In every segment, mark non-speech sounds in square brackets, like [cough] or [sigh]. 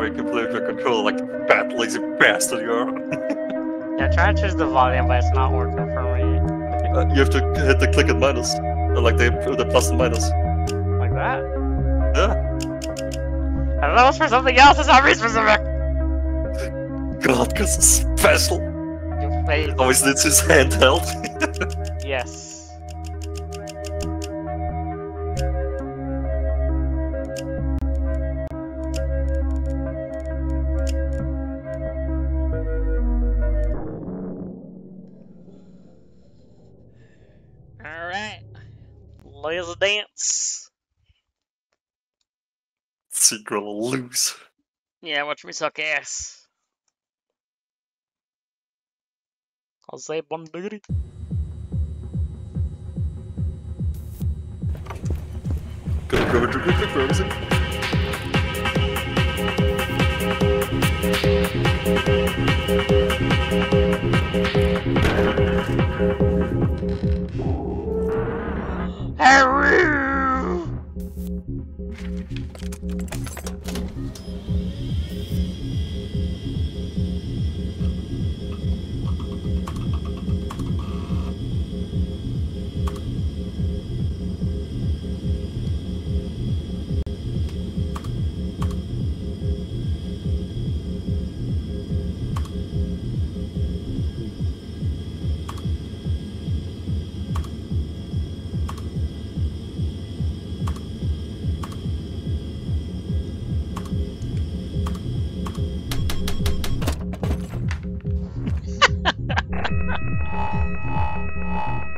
where you can play with your controller like the fat lazy bastard you are. [laughs] yeah, try to change the volume, but it's not working for me. Uh, you have to hit the click and minus, or like the the plus and minus. Like that? Yeah. I don't know. It's for something else. It's not very specific. God, because it's special. You always needs his handheld. [laughs] yes. Secret will lose. Yeah, watch me suck ass. I'll say one diggity. Go, go, go, go, go, go, Haru!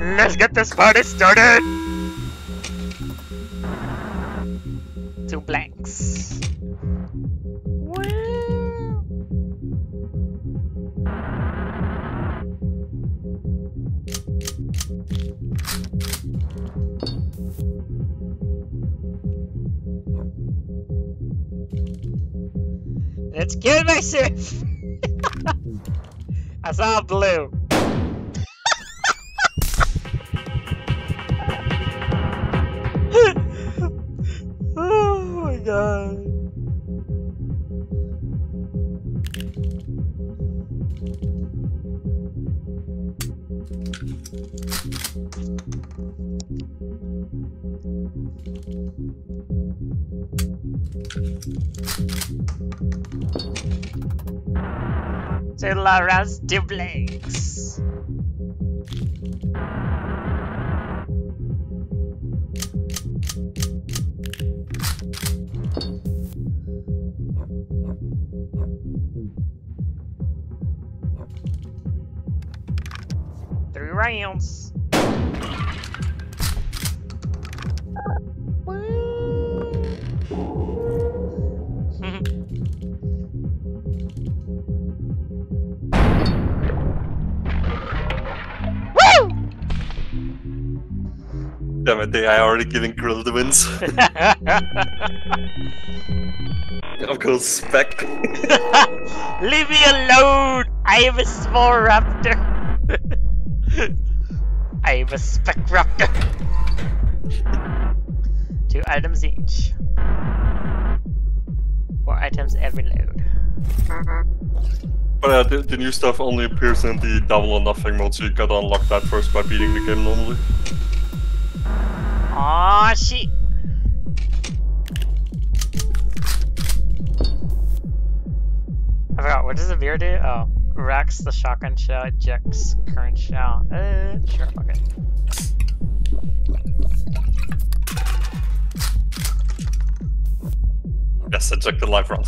Let's get this party started! Two blanks. Let's kill myself! [laughs] I saw blue. To Laura's duplex. rounds. It, they are already giving Grill the wins. of course, spec. [laughs] Leave me alone! I am a small raptor! [laughs] I'm a spec raptor. Two items each. Four items every load. But uh, the, the, new stuff only appears in the double or nothing mode, so you gotta unlock that first by beating the game normally. Aw, shit. I forgot, what does the beer do? Oh. Rex, the shotgun shell, ejects current shell. Uh, sure, it. Yes, eject the live round.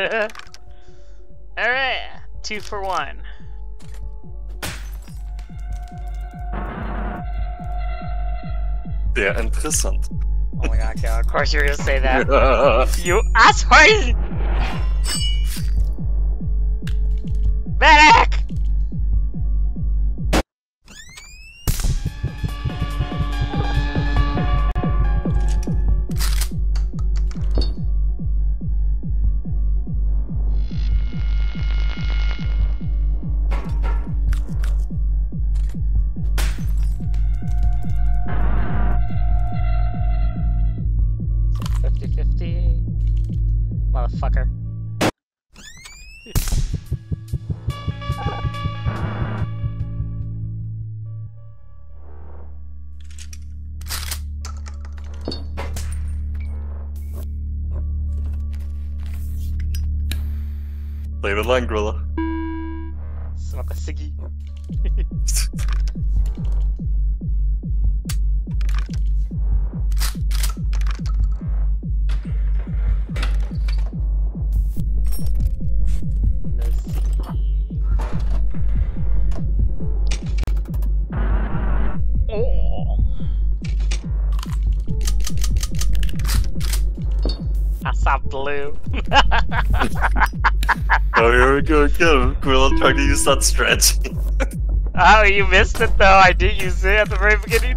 [laughs] Alright, two for one. Sehr interessant. Oh my god, Cal, of course you're gonna say that. [laughs] you asshole! Medic! Play the line, Gorilla. Smoke a ciggy. No ciggy. Oh. I saw blue. Oh, here we go again. Gorilla trying to use that stretch. oh, you missed it though. I did use it at the very beginning.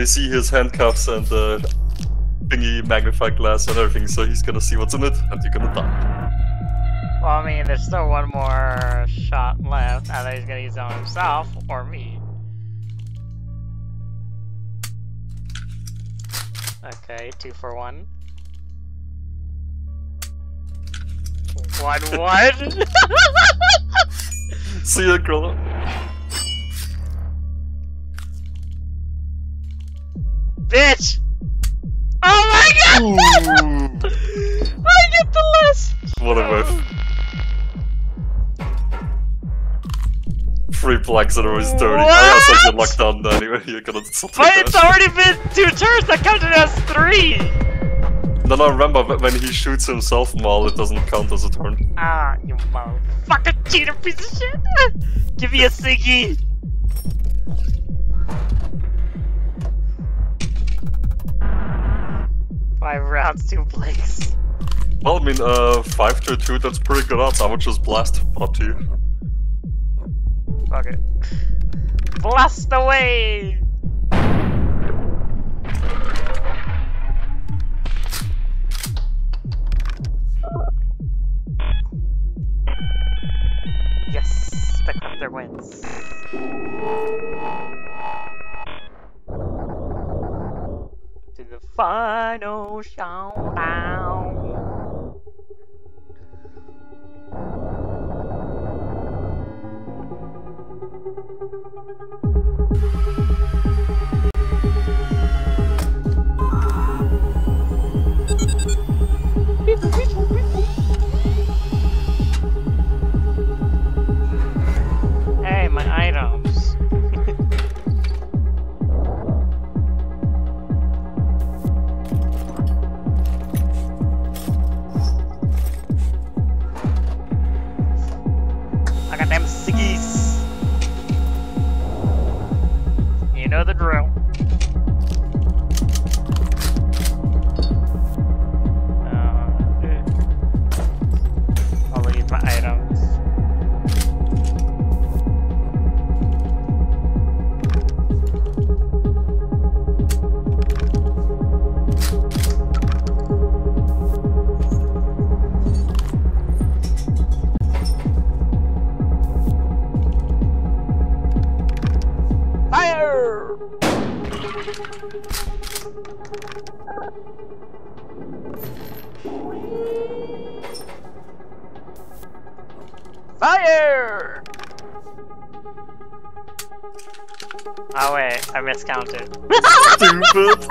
You see his handcuffs and the thingy magnifying glass and everything, so he's gonna see what's in it, and you're gonna die. Well, I mean, there's still one more shot left. Either he's gonna use it on himself or me. Okay, two for one. One one. [laughs] See ya, Gorilla. Bitch! Oh my god! I get the list. What a whiff. Three blanks are always dirty. I guess I get locked down anyway. You're gonna But it's that. already been two turns. That counted as three. No, no, remember wh- when he shoots himself, Mal, it doesn't count as a turn. Ah, you motherfucking cheater piece of shit! [laughs] Give me a ciggy! Five rounds, two blanks. Well, I mean, uh, 5 to 2, that's pretty good odds. I would just blast, up to you. Fuck it. Blast away! Final showdown. Miscounted. Stupid.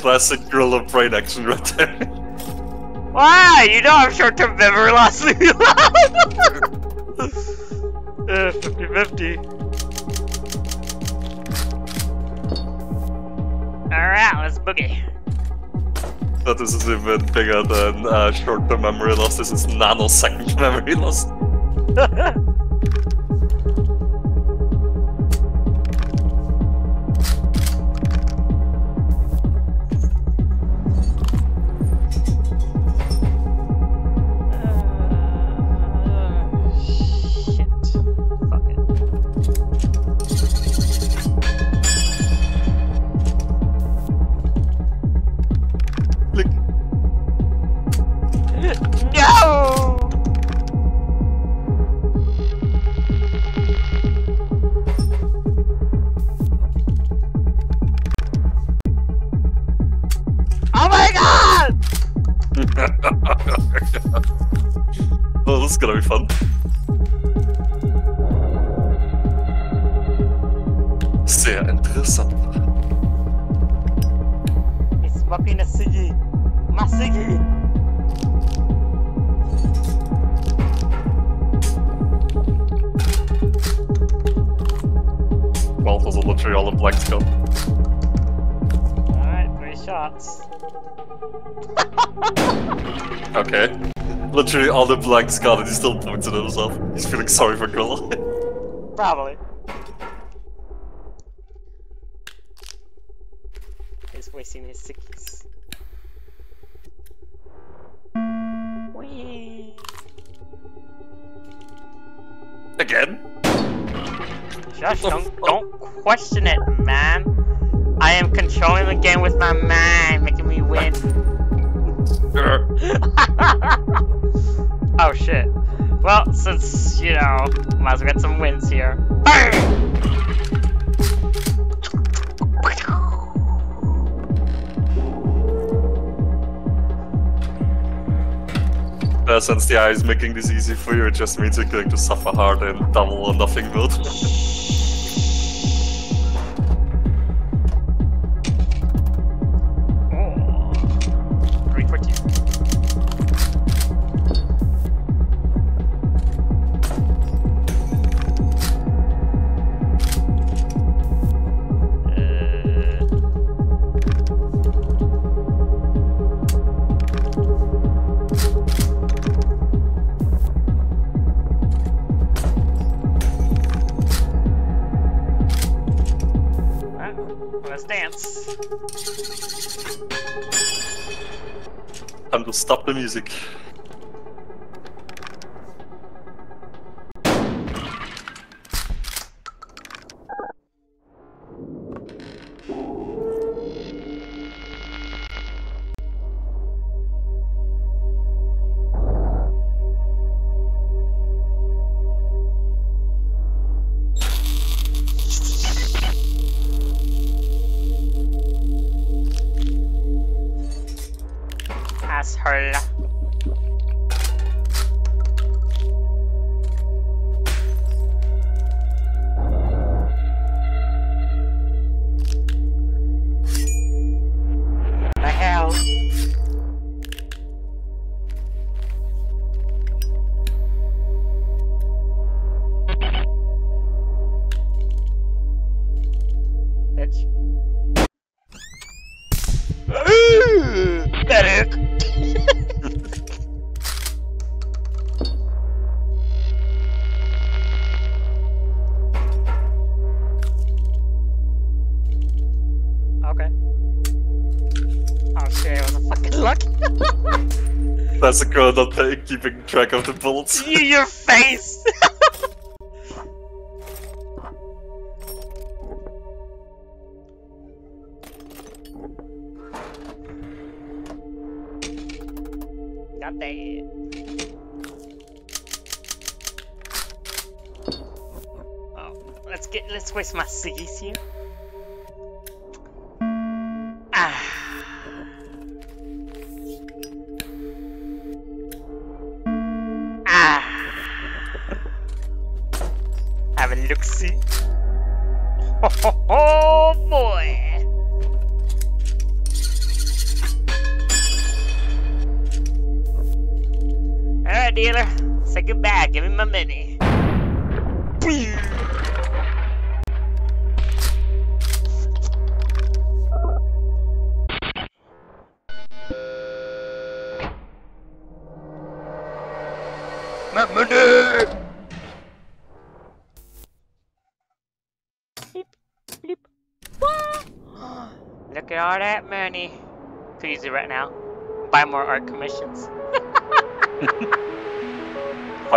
Classic gorilla brain action right there. Why? You know I'm short-term memory loss. uh, 50-50. Alright, let's boogie. That this is even bigger than uh, short-term memory loss. This is nanosecond memory loss. Ha [laughs] ha! Those are literally all the blanks gone. Alright, three shots. [laughs] Okay. Literally all the blanks gone and he's still pointing at himself. He's feeling sorry for Grill. [laughs] Probably. He's wasting his sickies. Whee! Again? Josh, don't, don't question it, man. I am controlling the game with my mind, making me win. [laughs] Oh shit. Well, since, you know, might as well get some wins here. Bang! Uh, since the eye is making this easy for you, it just means you're going to suffer hard in double or nothing mode. Girl not pay- keeping track of the bullets. you, [laughs] your face! Got that. Oh, let's get let's waste my ciggies here.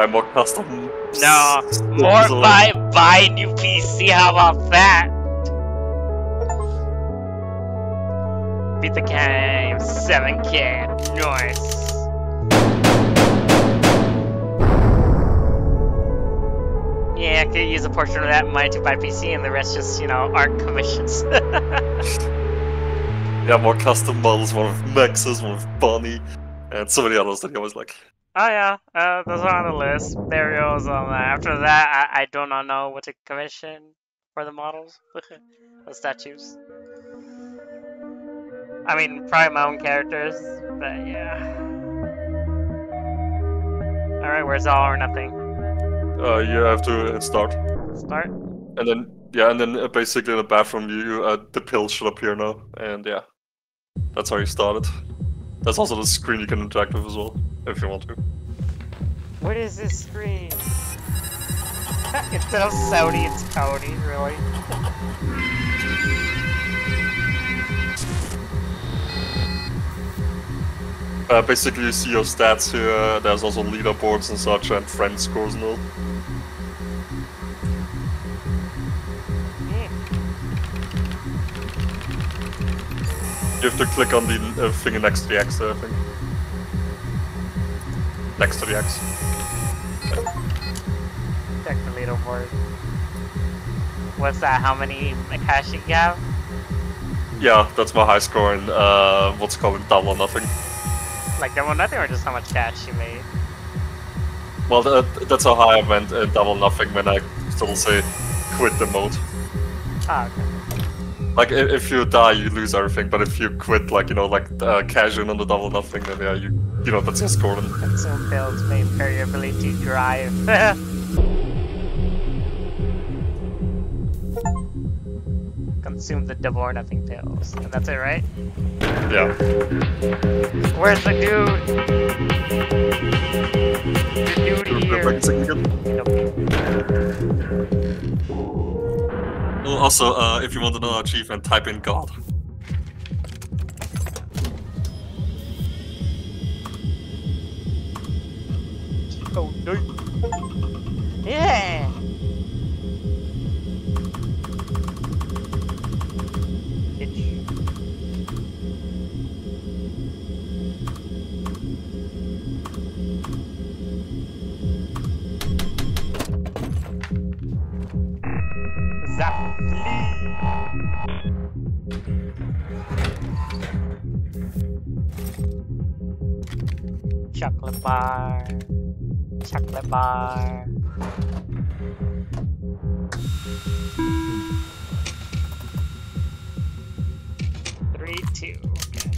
Buy more custom. No, more buy buy new PC. How about that? Beat the game. 7K. Nice. Yeah, I could use a portion of that money to buy PC, and the rest just you know art commissions. [laughs] Yeah, more custom models, one with Maxes, one with Bonnie, and so many others that he always like. Oh yeah, uh, those are on the list. Burials on that. After that, I, I do not know what to commission for the models, [laughs] the statues. I mean, probably my own characters, but yeah. All right, where's all or nothing? Uh, you have to hit start. Start. And then, yeah, and then uh, basically in the bathroom, you uh, the pills should appear now, and yeah, that's how you start it. That's also the screen you can interact with as well, if you want to. What is this screen? [laughs] Instead of Saudi, it's Cody, really. Uh, basically, you see your stats here. There's also leaderboards and such, and friend scores and all. You have to click on the uh, thing next to the X there, I think. Next to the X. Check the leaderboard. What's that? How many cash you have? Yeah, that's my high score in uh, what's called double nothing. Like double nothing, or just how much cash you made? Well, th- that's how high I went in double nothing when I still say quit the mode. Ah, okay. Like if you die, you lose everything. But if you quit, like you know, like uh, cash in on the double nothing, then yeah, you you know that's your score. Then. Consume pills may impair your to drive. [laughs] Consume the double or nothing pills. And that's it, right? Yeah. Where's the dude? The dude here. Oh, Also, uh, if you want another achievement, type in God. Oh, no. Yeah. Chocolate bar. Chocolate bar. Three, two. Okay.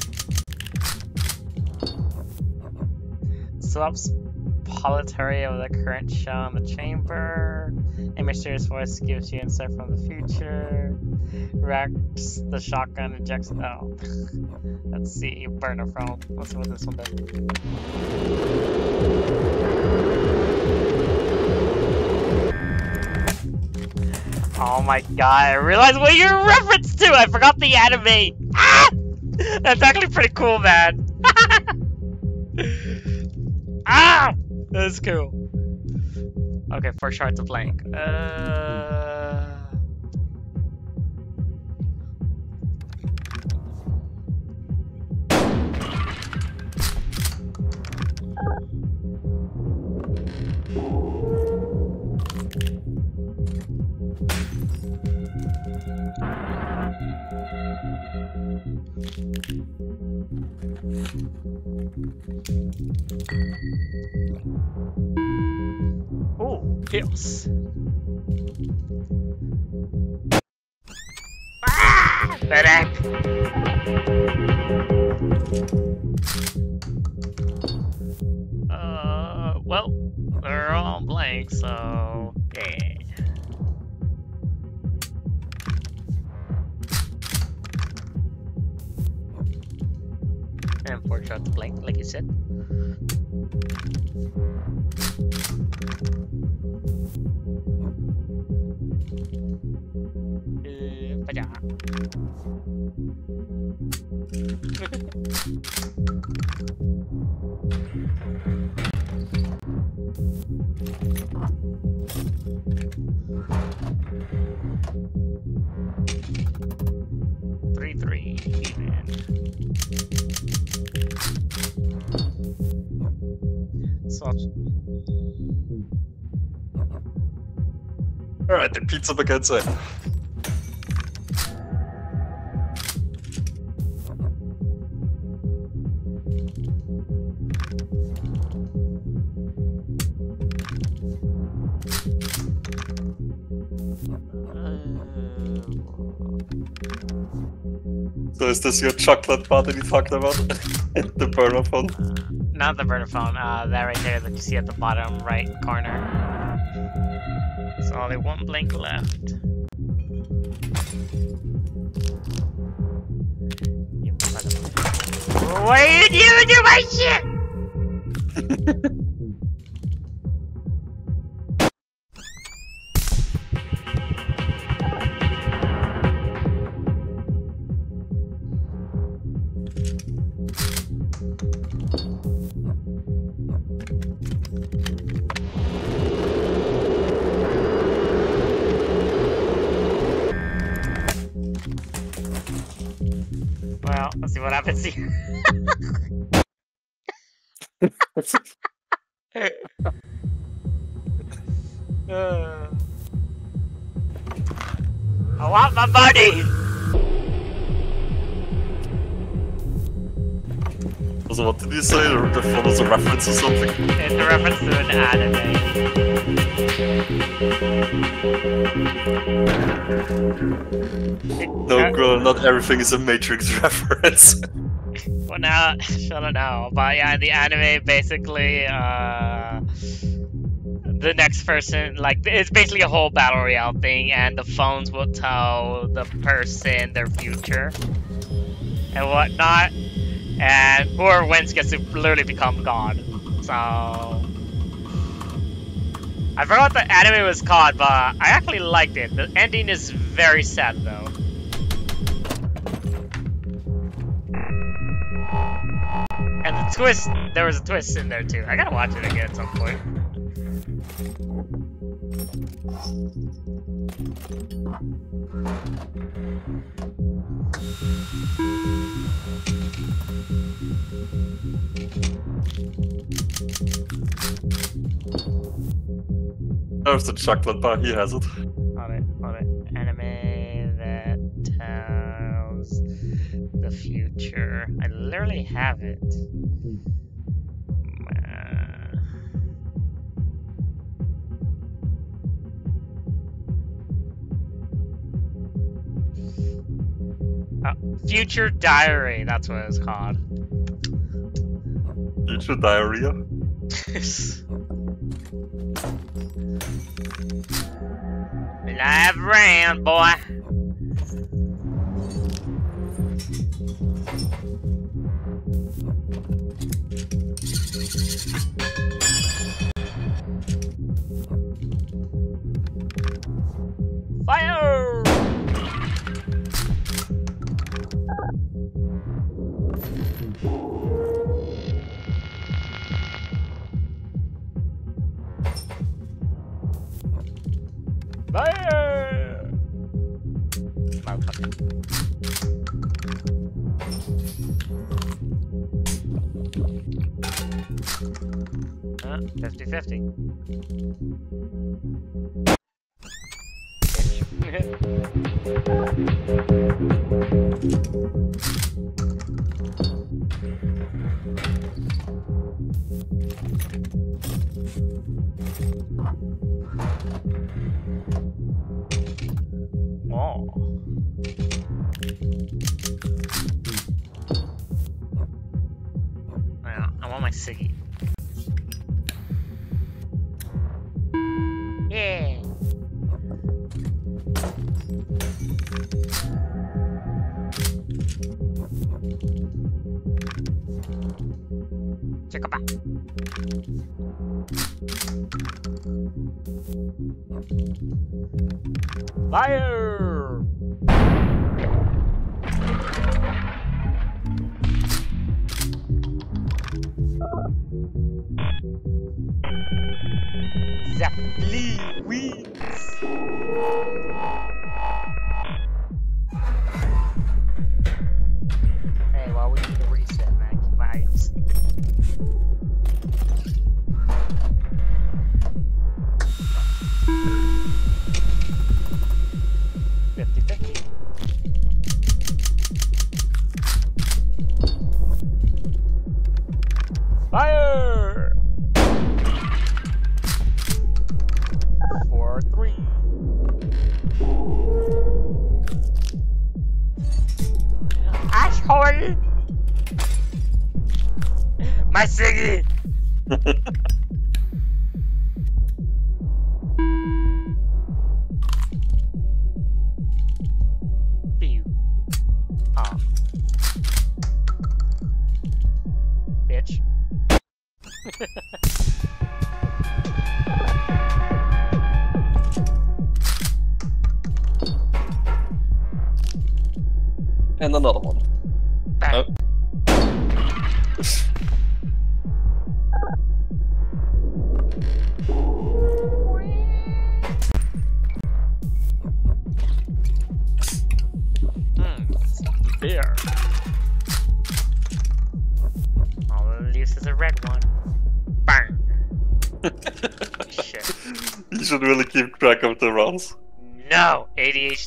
Swaps politary of the current show in the chamber. A mysterious voice gives you insight from the future. Rex the shotgun ejects. Oh. [laughs] Let's see. Burner from. Let's see what this one does. Oh my god, I realized what you're in reference to! I forgot the anime! Ah! That's actually pretty cool, man! [laughs] That's cool. Okay, first shards of blank. Uh... Oh, pills. Ah! Medic! Uh, well, they're all blank, so yeah. And four shots blank, like you said. Uh, [laughs] Alright, the pizza begins. So is this your chocolate bar that you talked about? [laughs] the burner phone? Not the burner phone, uh, that right there that you see at the bottom right corner. There's only one blink left. Mother- are you doing my shit? [laughs] let's see what happens here. Uh. I want my money! So what did you say? The phone is a reference or something? It's a reference to an anime. No, girl, not everything is a Matrix [laughs] reference. Now, [laughs] I don't know. But yeah, the anime basically, uh, the next person, like, it's basically a whole battle royale thing, and the phones will tell the person their future and whatnot. And whoever wins gets to literally become God. So. I forgot what the anime was called, but I actually liked it. The ending is very sad, though. Twist, there was a twist in there too. I gotta watch it again at some point. There's the chocolate bar, he has it. It, future. I literally have it. Uh, uh, Future Diary, that's what it's called. Future diarrhea. [laughs] Live round, boy. 50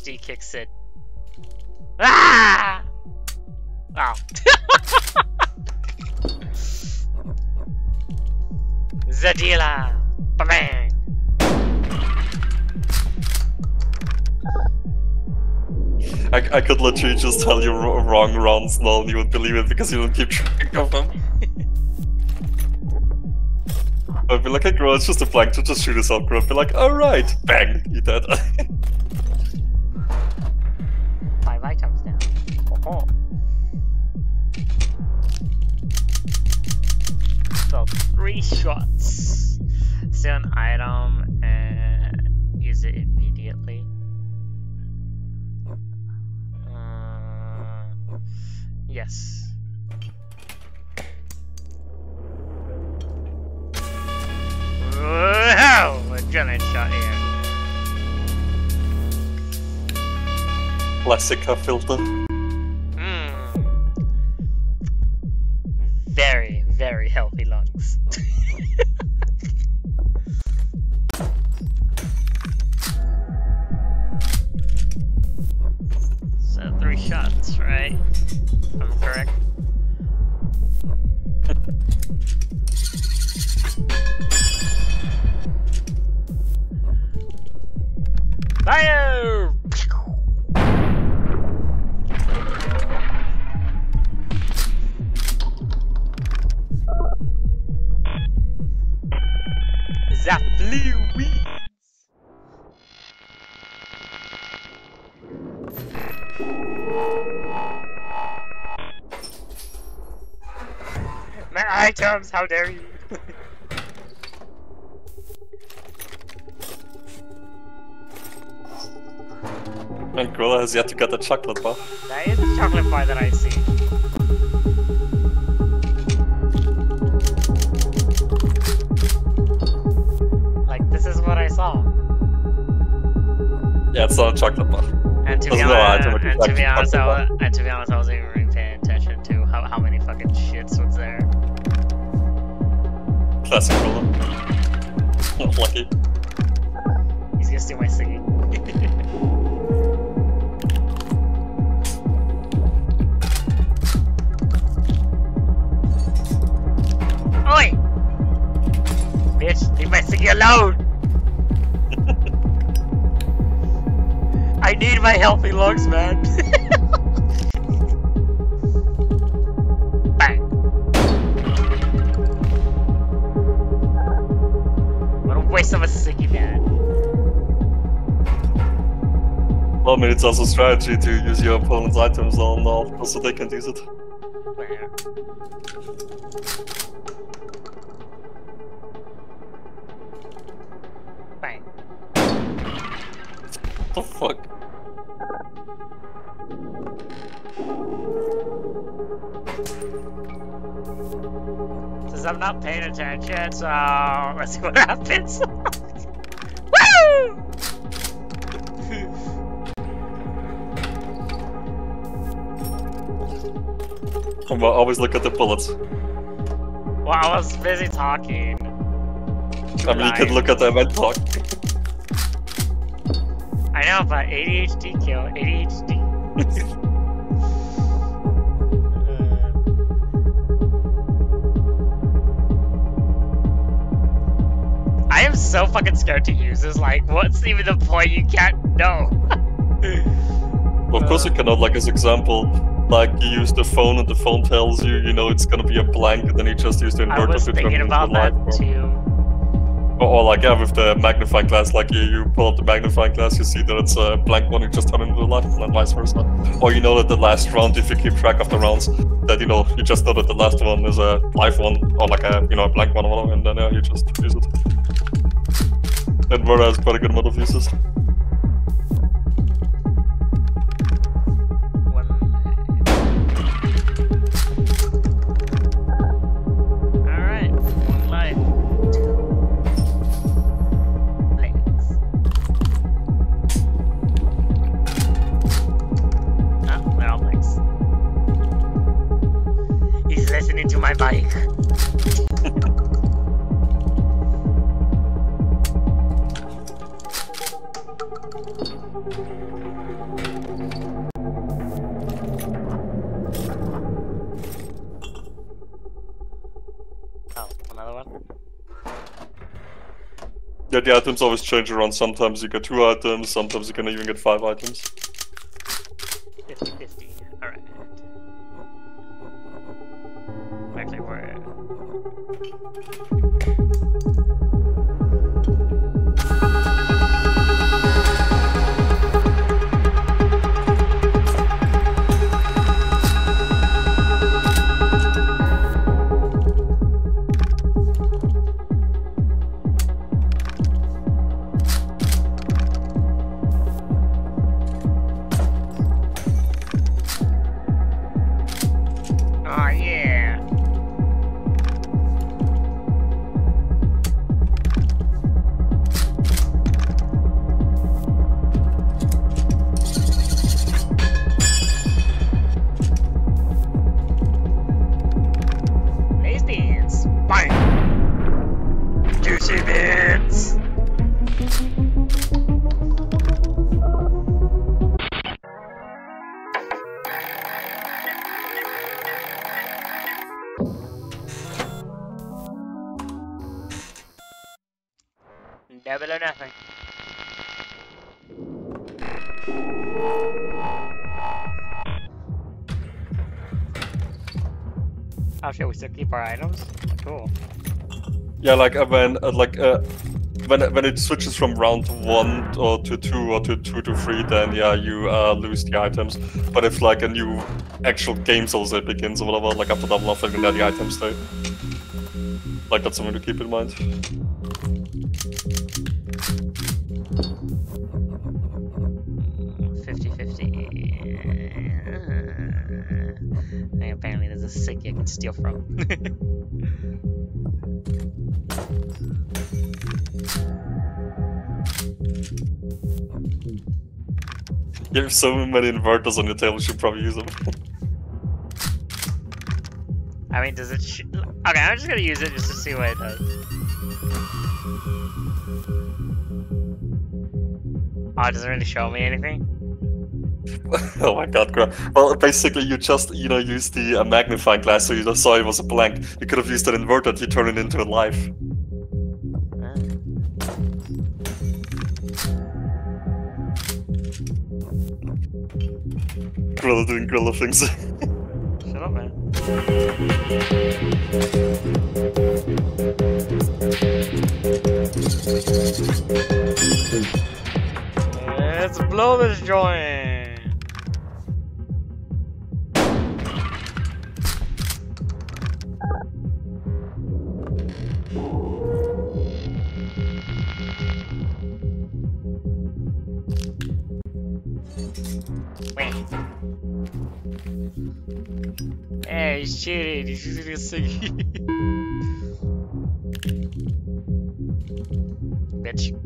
ADHD kicks in. Ah! Wow. [laughs] Zadila! Bang! I, I could literally just tell you wr- wrong rounds now and you would believe it because you don't keep track of them. I'd be like, hey, girl, it's just a blank to just shoot yourself, girl. I'd be like, alright, bang, you dead. [laughs] three shots. Steal an item and use it immediately. Uh, yes. Wow! Adrenaline shot here. Classica filter. How dare you? [laughs] And Gorilla has yet to get the chocolate bar. that is the chocolate bar that I see. Like, this is what I saw. Yeah, it's not a chocolate bar. And to be honest, and to be honest, I was, and to be honest, I wasn't even Classic color. Lucky. He's gonna steal my singing. Oi! Bitch, leave my singing alone! [laughs] I need my healthy lungs, man. It's also strategy to use your opponent's items on off so they can't use it. Bang. What the fuck? Since I'm not paying attention, so let's see what [laughs] happens. Always look at the bullets. well, I was busy talking. I mean, you can look at them and talk. I know, but ADHD kill. ADHD. [laughs] I am so fucking scared to use this. Like, what's even the point? You can't know. Well, of course, you cannot, like, as example, like, you use the phone and the phone tells you, you know, it's gonna be a blank, and then you just use the I inverter was to turn thinking into about a light. that too. Or, or, like, yeah, with the magnifying glass, like, you, you pull up the magnifying glass, you see that it's a blank one, you just turn it into a light, and then vice versa. Or you know that the last round, if you keep track of the rounds, that, you know, you just know that the last one is a live one, or like a, you know, a blank one, or whatever, and then, yeah, you just use it. Inverter has quite a good amount of uses. Items always change around. Sometimes you get two items, sometimes you can even get five items. Still keep our items? Cool. Yeah, like uh, when uh, like uh, when when it switches from round one or to two or to two to three, then yeah, you uh, lose the items. But if like a new actual game also begins or whatever, like after double off, then the items stay. Like that's something to keep in mind. There's a I can steal from. You have so many inverters on your table, you should probably use them. I mean, does it. Sh- Okay, I'm just gonna use it just to see what it does. Oh, it doesn't really show me anything. [laughs] oh my god, Well, basically, you just, you know, use the uh, magnifying glass so you just saw it was a blank. You could have used an inverter, you turn it into a life. Grilla doing Grilla things. [laughs] Shut up, man. Let's blow this joint. Hey, he's cheating. He's using a ciggy. Bitch.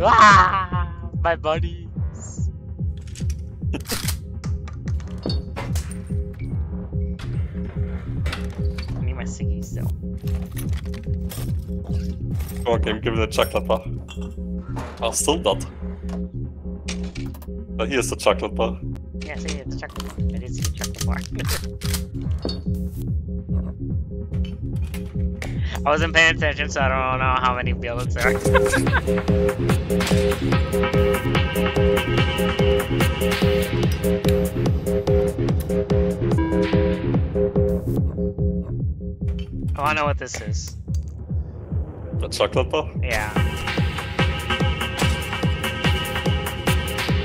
Ah, my buddies. Game, give me the chocolate bar. Ah, still not. Uh, here's the chocolate bar. See, it's a chocolate bar. I the chocolate bar. I wasn't paying attention, so I don't know how many bullets there are. I wanna know what this is. The chocolate bar? Yeah.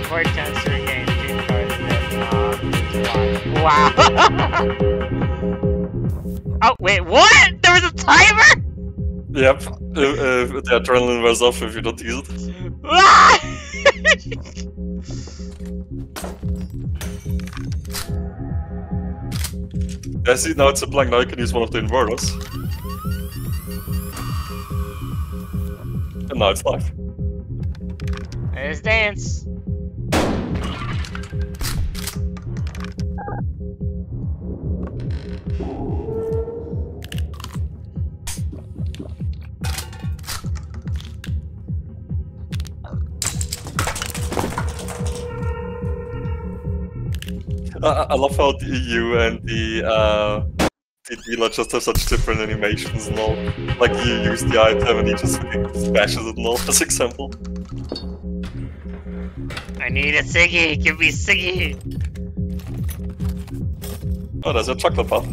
Four times to regain two cards uh, Wow. [laughs] oh, wait, what? There was a timer? Yep. Uh, uh, the adrenaline wears off if you don't use it. [laughs] Yeah, see, now it's a blank. Now you can use one of the inverters. Now it's live. Let's dance. I, I- love how the EU and the uh, the dealer just have such different animations and all. Like you use the item and he just smashes it and all, [laughs] as example. I need a ciggy. Give me ciggy. Oh, there's a chocolate bar.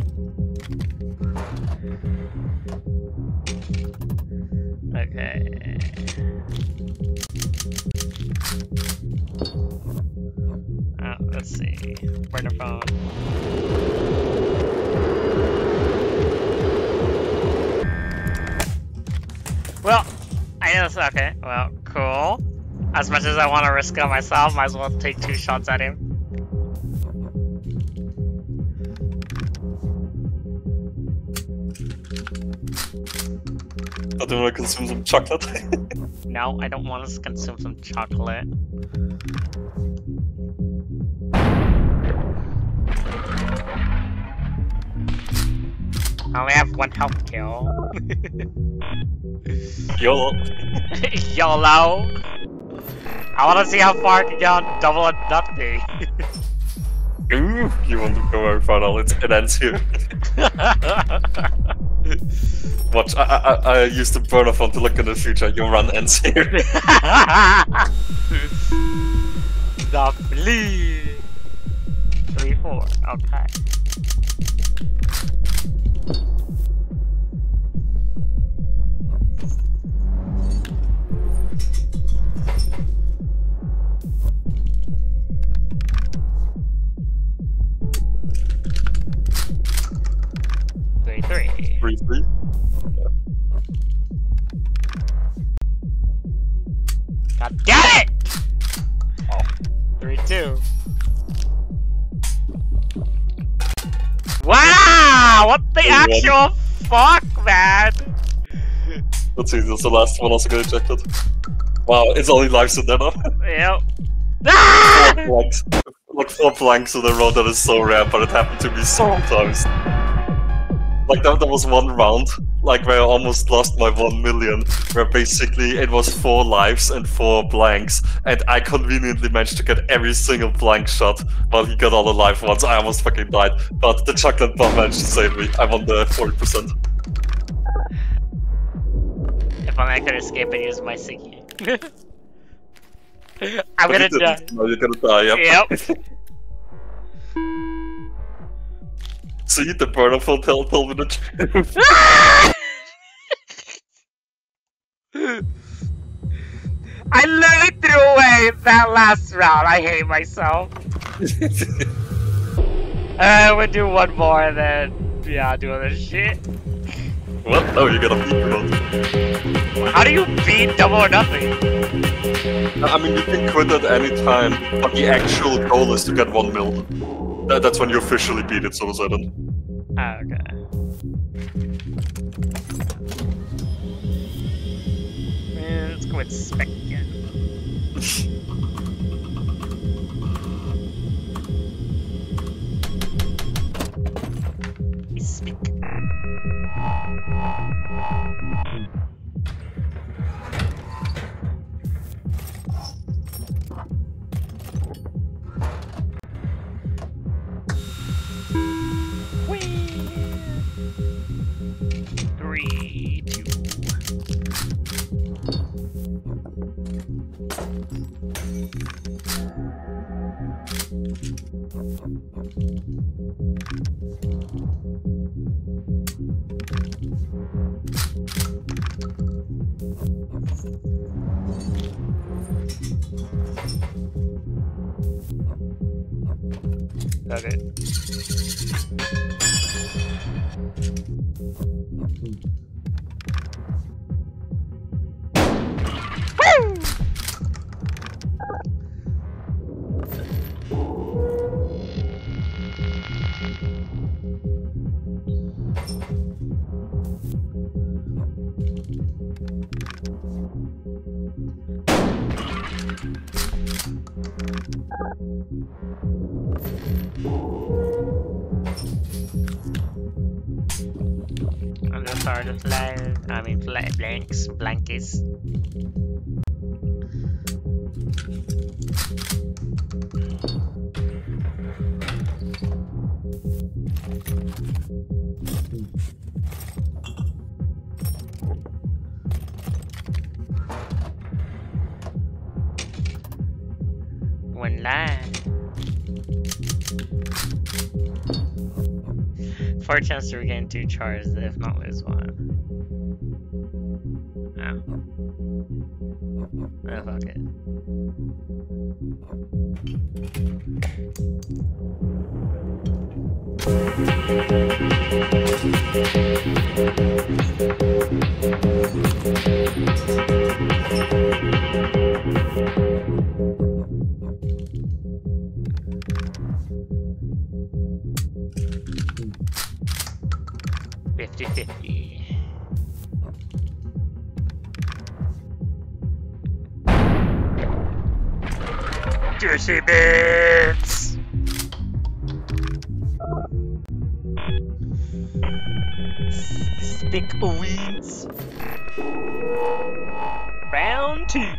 As much as I want to risk it myself, might as well take two shots at him. I don't want to consume some chocolate. [laughs] No, I don't want to consume some chocolate. I only have one health kill. [laughs] YOLO. [laughs] YOLO! I want to see how far I can get on double or nothing. [laughs] Ooh, you want to go very far now. It's, it ends here. Watch, I, I, I- used the burner phone to look in the future. Your run ends [laughs] here. the bleed. Three, four. Okay. Three, three. Three, three. God damn it! Three, two. Wow! What the actual fuck, man? Let's see, does the last one also get ejected? Wow, it's only lives in there now. Yep. Ah! blanks. Like four blanks in a row, that is so rare, but it happened to me so many times. Like that, that was one round, like where I almost lost my one million, where basically it was four lives and four blanks, and I conveniently managed to get every single blank shot while he got all the live ones. I almost fucking died, but the chocolate bomb managed to save me. I won the 40%. If only I could escape and use my ciggy. [laughs] I'm But gonna die. No, you're gonna die, yep. Yep. [laughs] See, the burner will tell, me the truth. I literally threw away that last round. I hate myself. [laughs] Uh, we'll do one more and then, yeah, do other shit. what? No, you gotta beat it. How do you beat double or nothing? I mean, you can quit at any time, but the actual goal is to get one mil. That, that's when you officially beat it, so say. Then. Ah, okay. Let's go with spec again. Speak. Got it. Mean, blanks, blankies. One line. Four chance to regain two charges, if not lose one. Oh. Oh, fuck it. Fifty Juicy bits! Stick weeds. Round two. [laughs]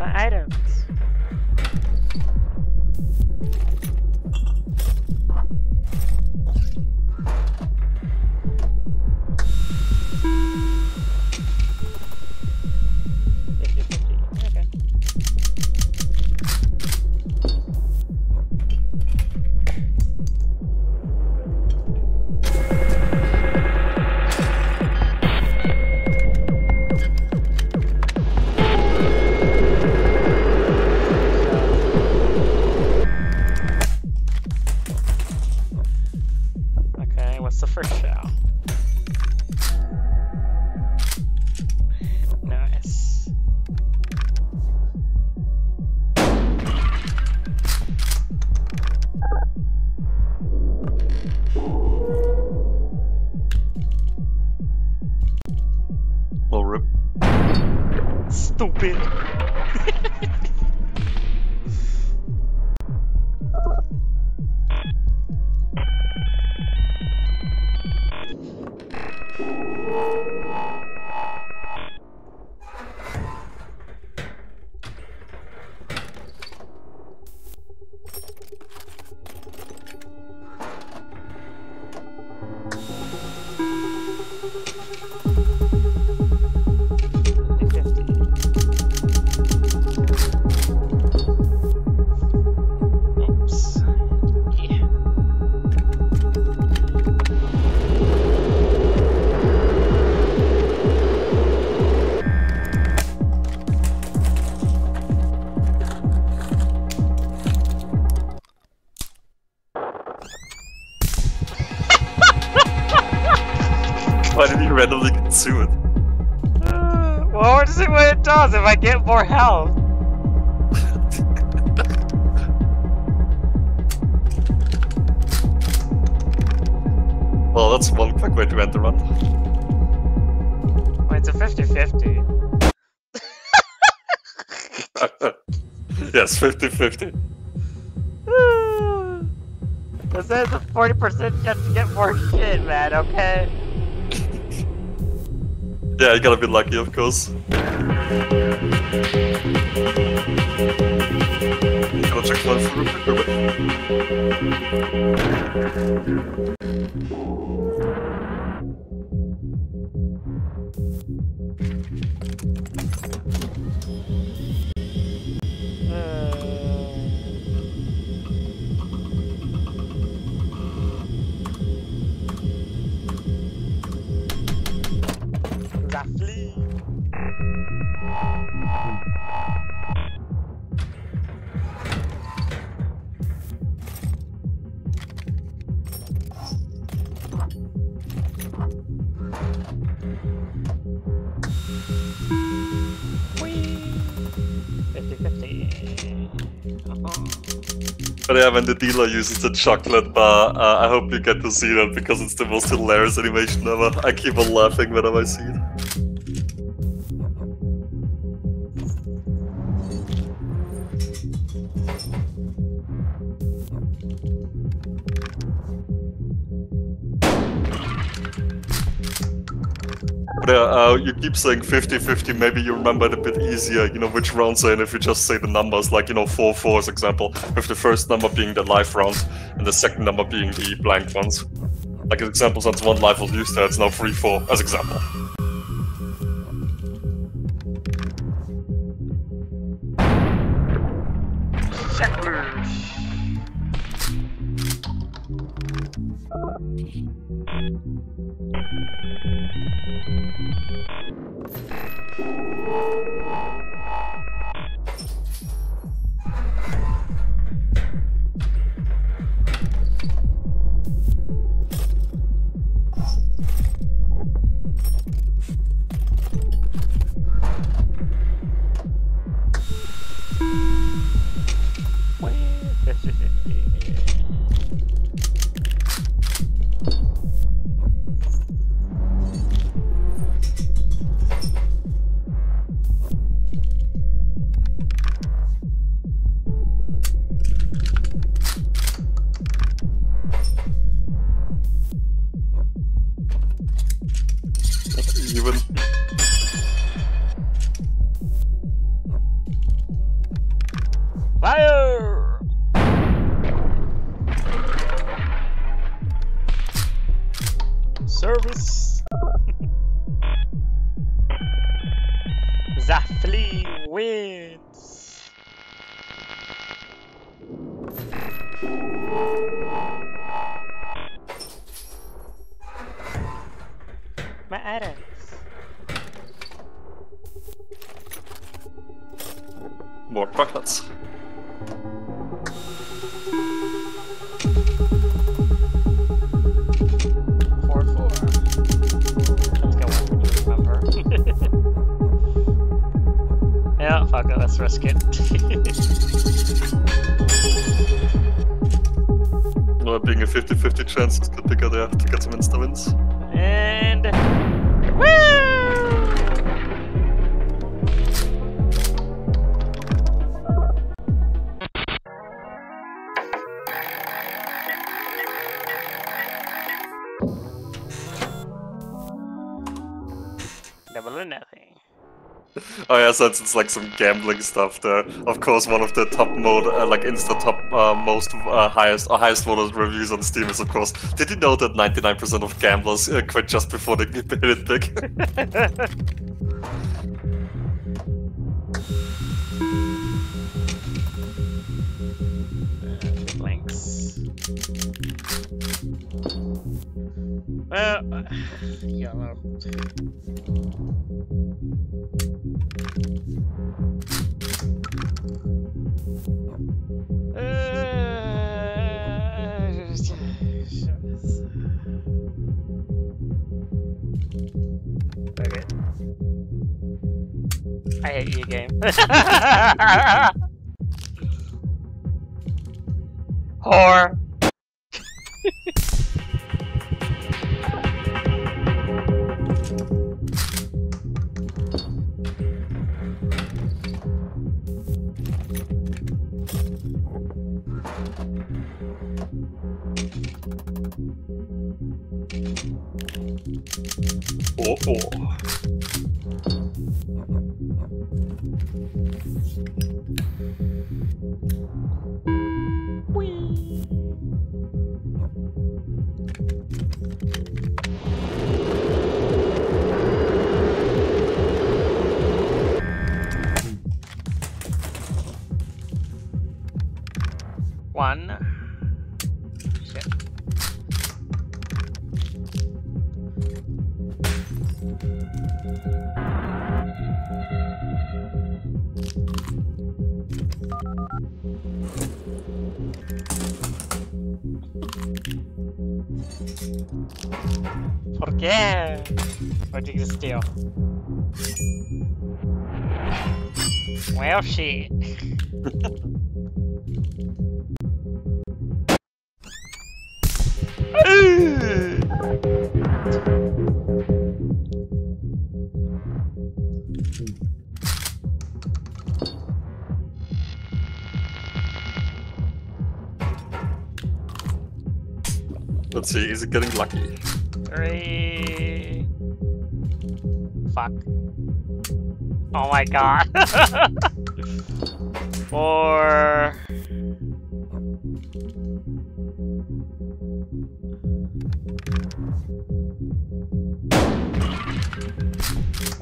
My items. I get more health? Well, that's one quick way to end the run. Well, it's a 50-50. [laughs] yes, 50 50. This is a 40% chance to get more shit, man, okay? [laughs] Yeah, you gotta be lucky, of course. Gotta check that for a But yeah, when the dealer uses the chocolate bar, uh, I hope you get to see that because it's the most hilarious animation ever. I keep on laughing whenever I see it. Yeah, uh, you keep saying 50-50, maybe you remember it a bit easier, you know, which rounds are in if you just say the numbers, like, you know, 4-4 as example, with the first number being the live rounds, and the second number being the blank ones. Like, as example, since one life was used there, it's now 3-4, as example. So it's, like some gambling stuff there. Of course, one of the top mode, uh, like insta top uh, most uh, highest or highest voted reviews on Steam is of course. Did you know that 99% of gamblers uh, quit just before they hit it big? Links. Well, I hate you, game. [laughs] Whore. oh, oh. Shit. Let's see, is it getting lucky? Three. Fuck. Oh my god. [laughs] Four.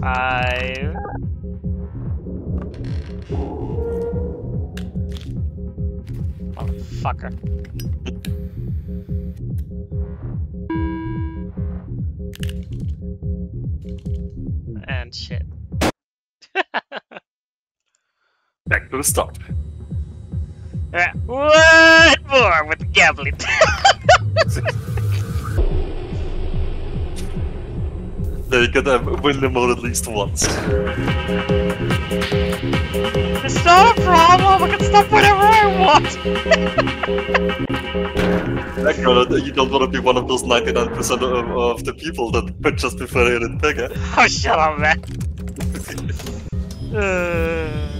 Five. Motherfucker. And shit. Back to the start. Alright, one more with the gambling. [laughs] There you gotta win the mode at least once. it's not a problem. I can stop whenever I want. Uh, you don't wanna be one of those 99% of, of the people that just before it bigger. oh, shut up, man. [laughs] Uh,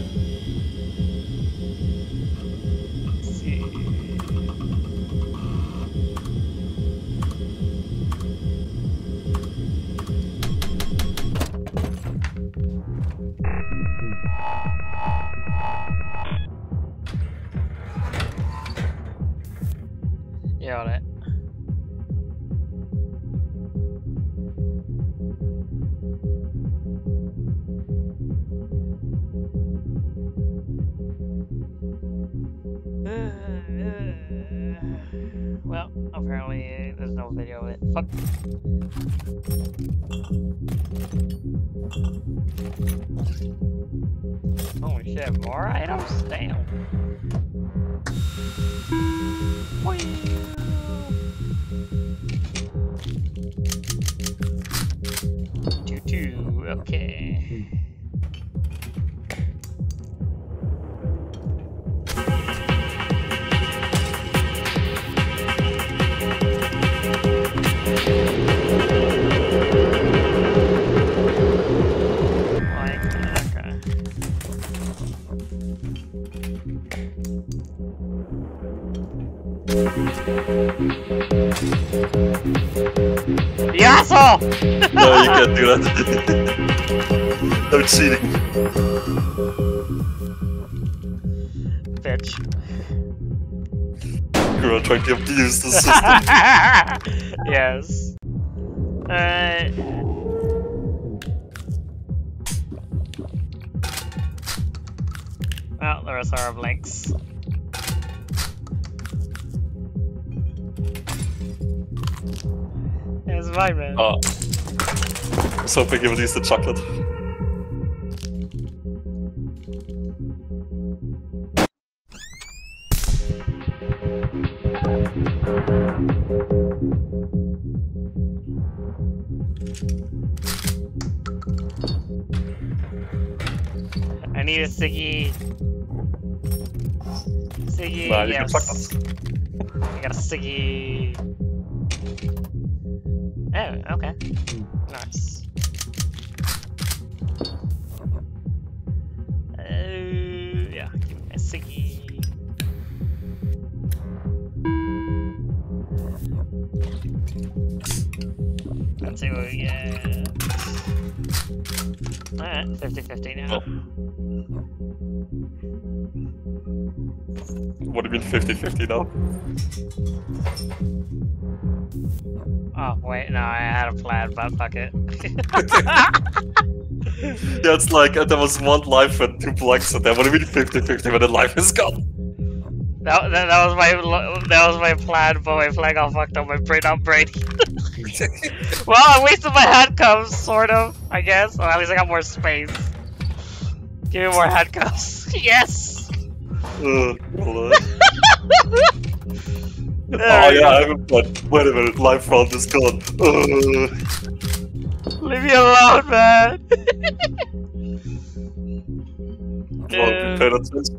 Well, apparently there's no video of it. Fuck. Holy shit, more items? Damn. Two, two, okay. Asshole! No, you can't do that. no cheating. Bitch. You're trying to abuse the system. yes. Eh. Alright. Well, the rest are our blanks. It's man. Oh. I was hoping you would use the chocolate. I need a Siggy. Siggy, Nah, yes. I got a Siggy. Oh, okay. Nice. Uh, yeah, give me a Siggy. Let's see what. Alright, 50 50 now. Oh. What do you mean 50-50 now? Oh, wait, no, I had a plan, but fuck it. [laughs] Yeah, it's like uh, there was one life and two blanks, and then what do you mean 50-50 when the life is gone? that, that, that was my that was my plan, but my plan got fucked up. My brain up Brady. [laughs] well, I wasted my handcuffs, sort of, I guess. Or at least I got more space. Give me more handcuffs. [laughs] yes! Uh, hold on. Oh yeah. I haven't but wait a minute, life round is gone. Uh, [laughs] Leave me alone, man! [laughs] come on, Uh, pay attention.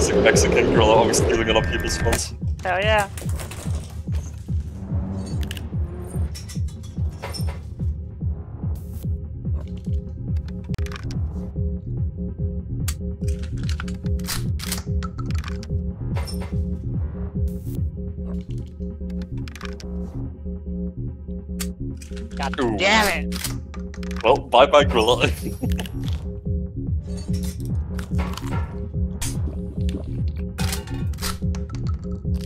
Classic Mexican girl always stealing other people's phones. Hell yeah. God Ooh. damn it! Well, bye bye Gorilla. [laughs]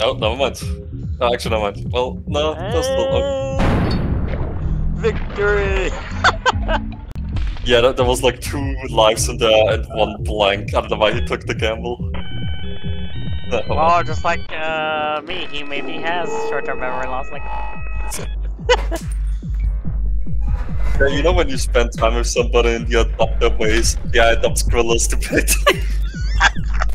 oh, never mind. Oh, actually, never mind. Well, no, that's still. Oh, Victory! [laughs] yeah, there, there was like two lives in there and one blank. I don't know why he took the gamble. Oh, just like uh, me, he maybe has short-term memory loss. Like, [laughs] Yeah, you know when you spend time with somebody and you adopt their ways, yeah, I adopt Skrilla's stupidity. well,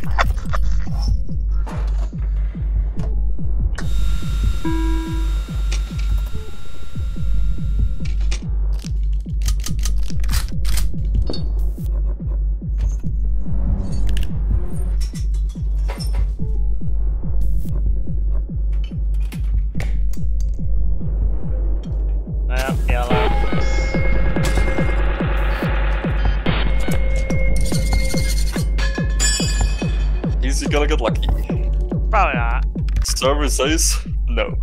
Server says no. [laughs]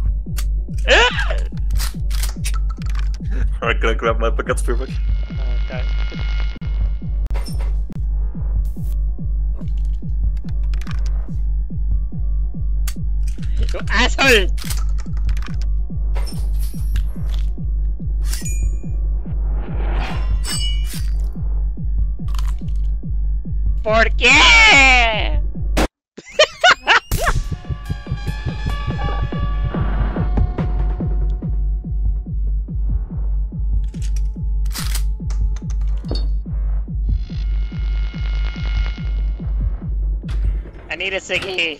Alright, gonna grab my bucket spirit. okay. You asshole! ¿Por qué? Need a ciggy.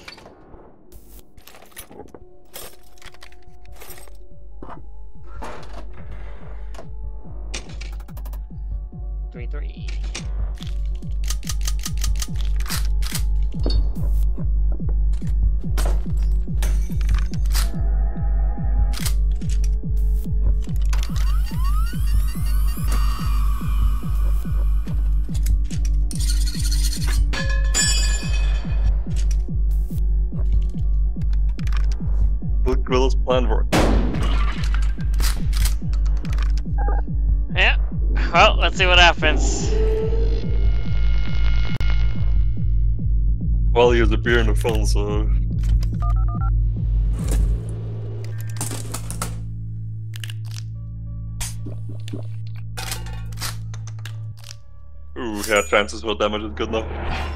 Three, three. beer in the phone, so. Ooh, yeah, chances will damage is good enough.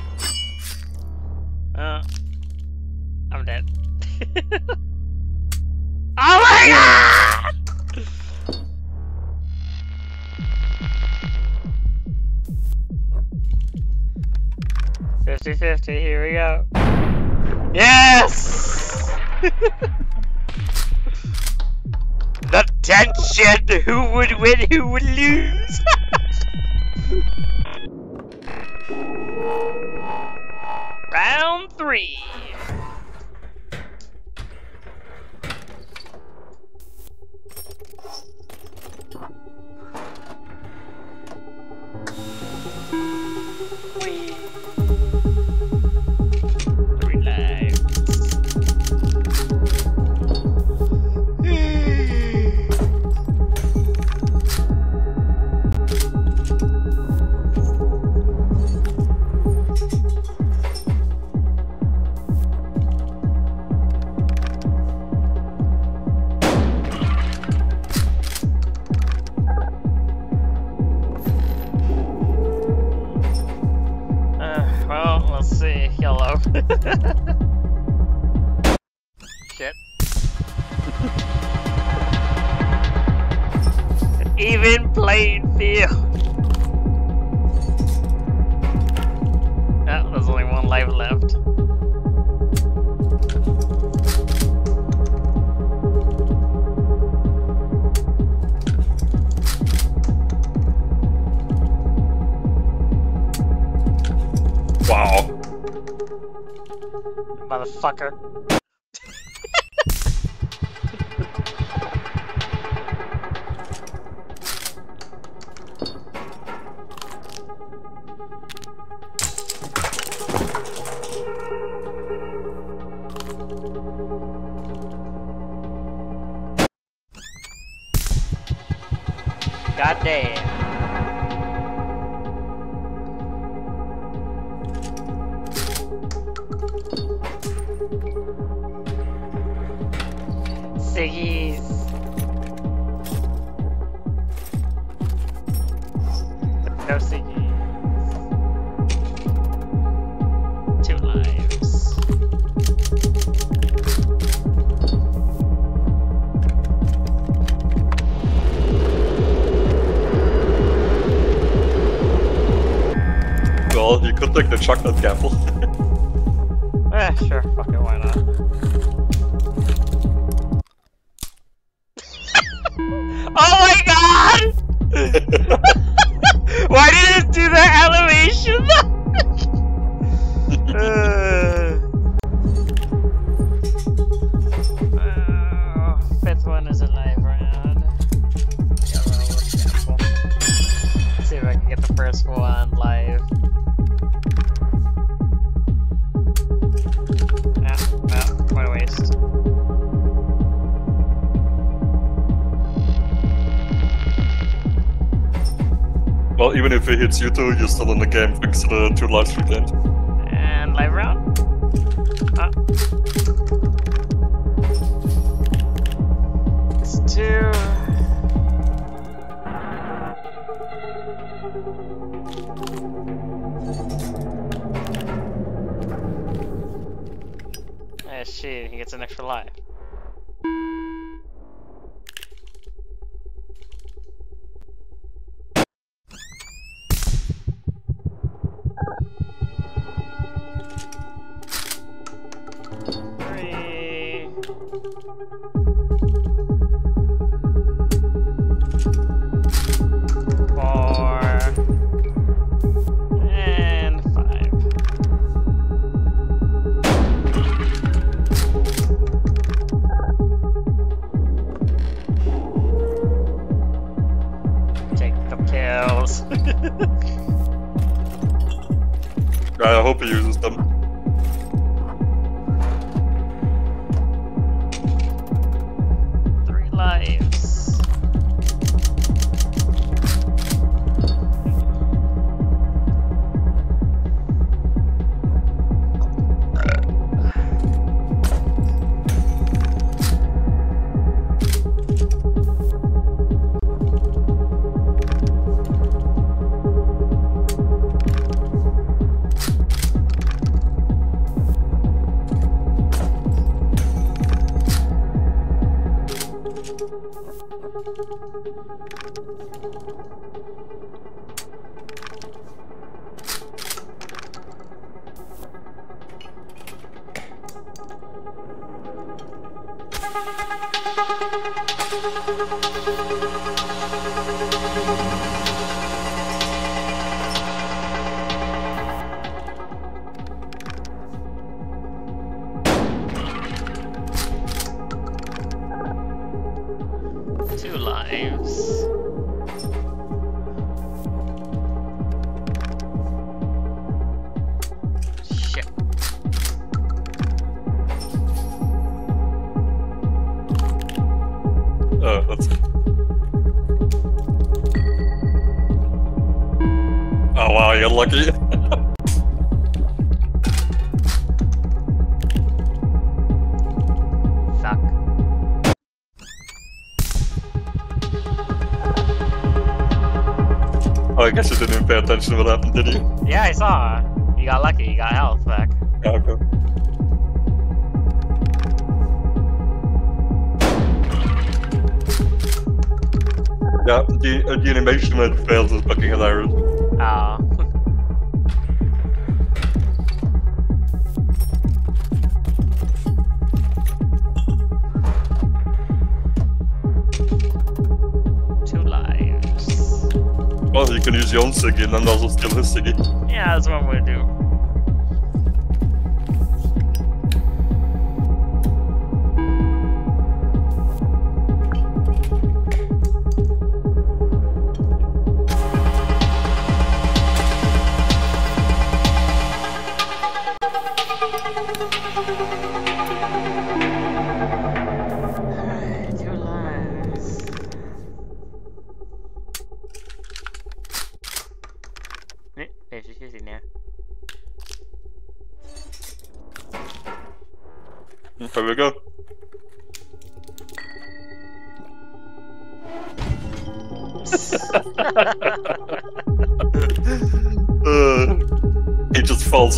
who would win, who would lose. no ciggies. Two lives. Well, you could take the chocolate gamble. [laughs] eh, sure, fuck it, why not? you two, you're still in the game thanks to the two lives we gained. Lives. Shit. Oh, that's. Oh wow, you're lucky. [laughs] attention to what happened, did you? Yeah, I saw. You got lucky. You got health back. Yeah, okay. Yeah, the, uh, the animation it fails is fucking hilarious. Well, you can use your own ciggy and then also steal his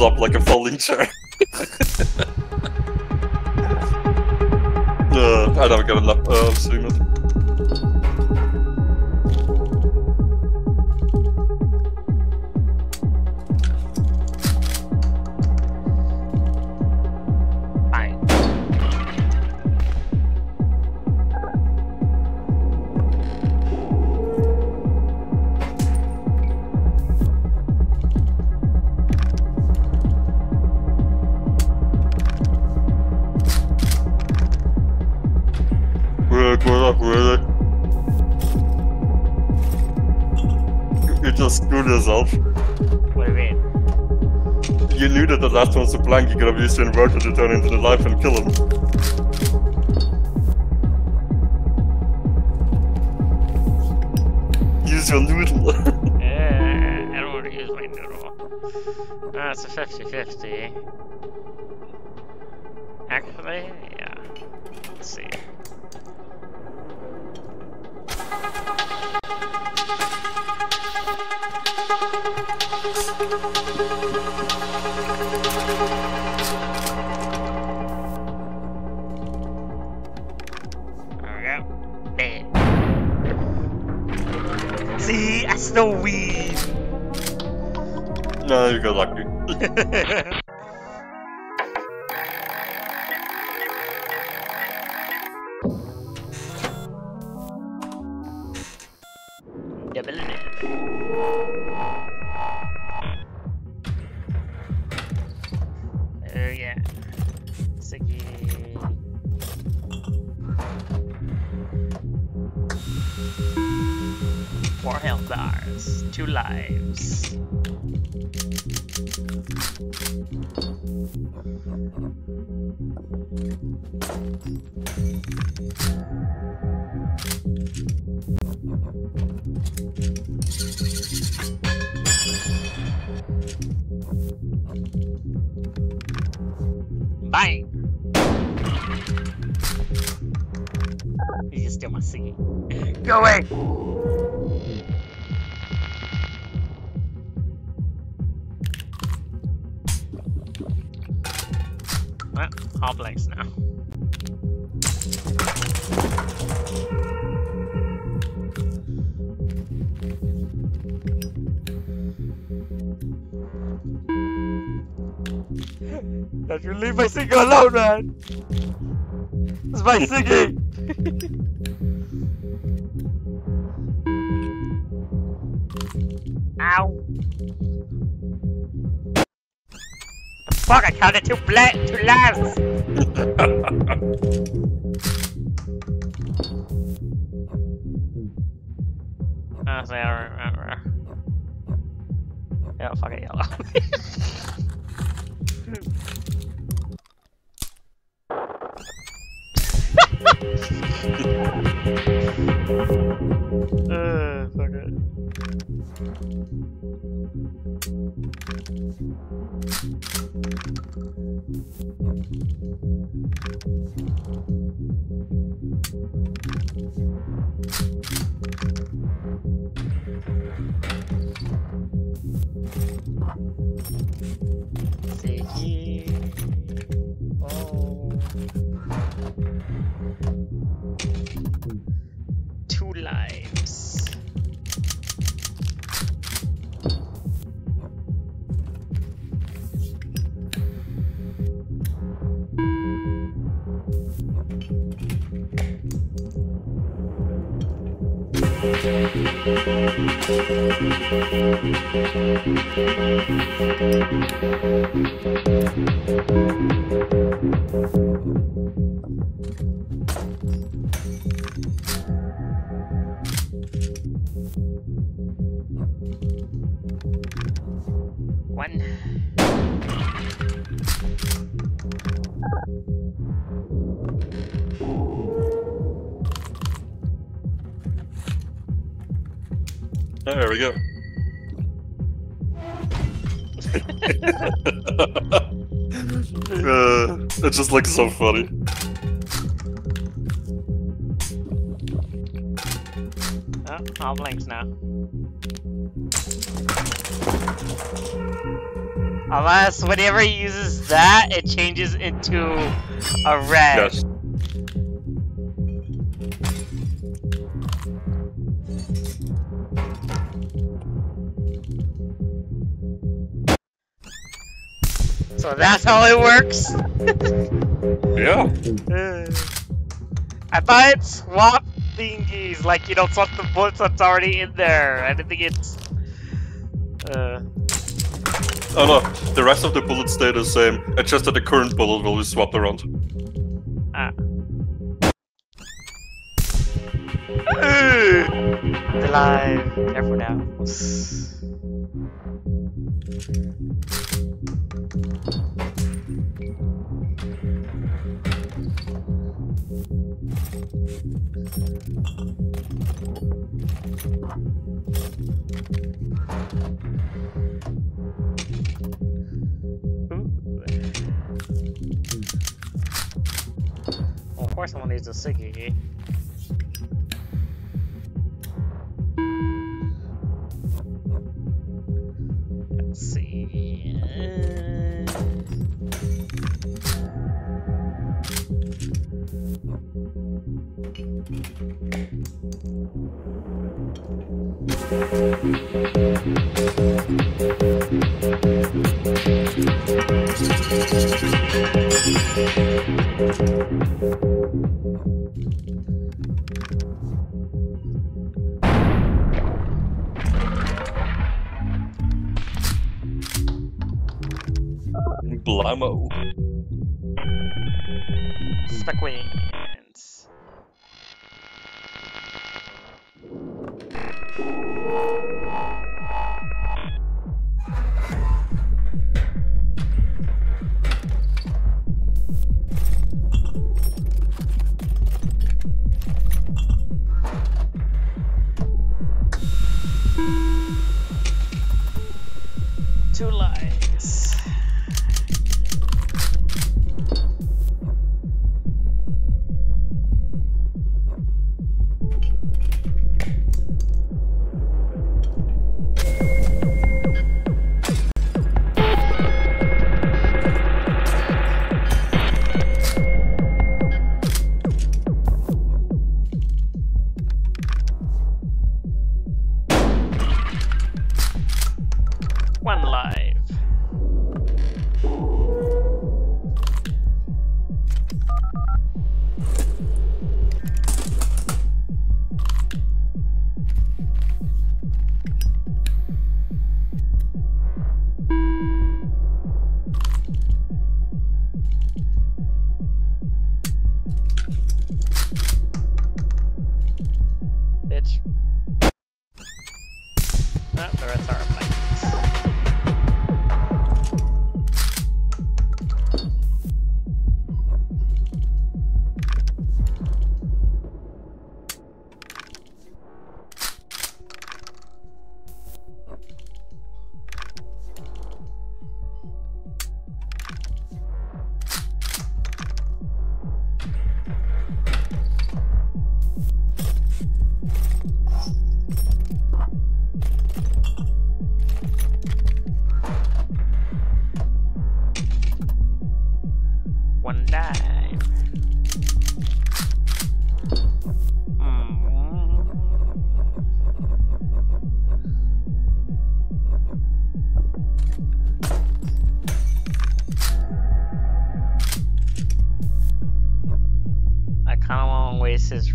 up like a falling chair. You could There See, I still weed. no, you got lucky. [laughs] go alone, man! It's my singing! [laughs] Ow! The fuck, I counted too black, too last! I don't remember. Yeah, fuck it, yellow. There we go. uh, it just looks so funny. Oh, all blinks now. Unless whenever he uses that, it changes into a red. Yes. So that's how it works. Yeah. [laughs] I thought it swapped thingies, like you know, swap the bullets that's already in there. I didn't think it's. Uh, Oh no, the rest of the bullets stay the same. It's just that the current bullet will be swapped around. ah. [laughs] Alive. Careful now. Of course, someone needs a ciggy. Let's see.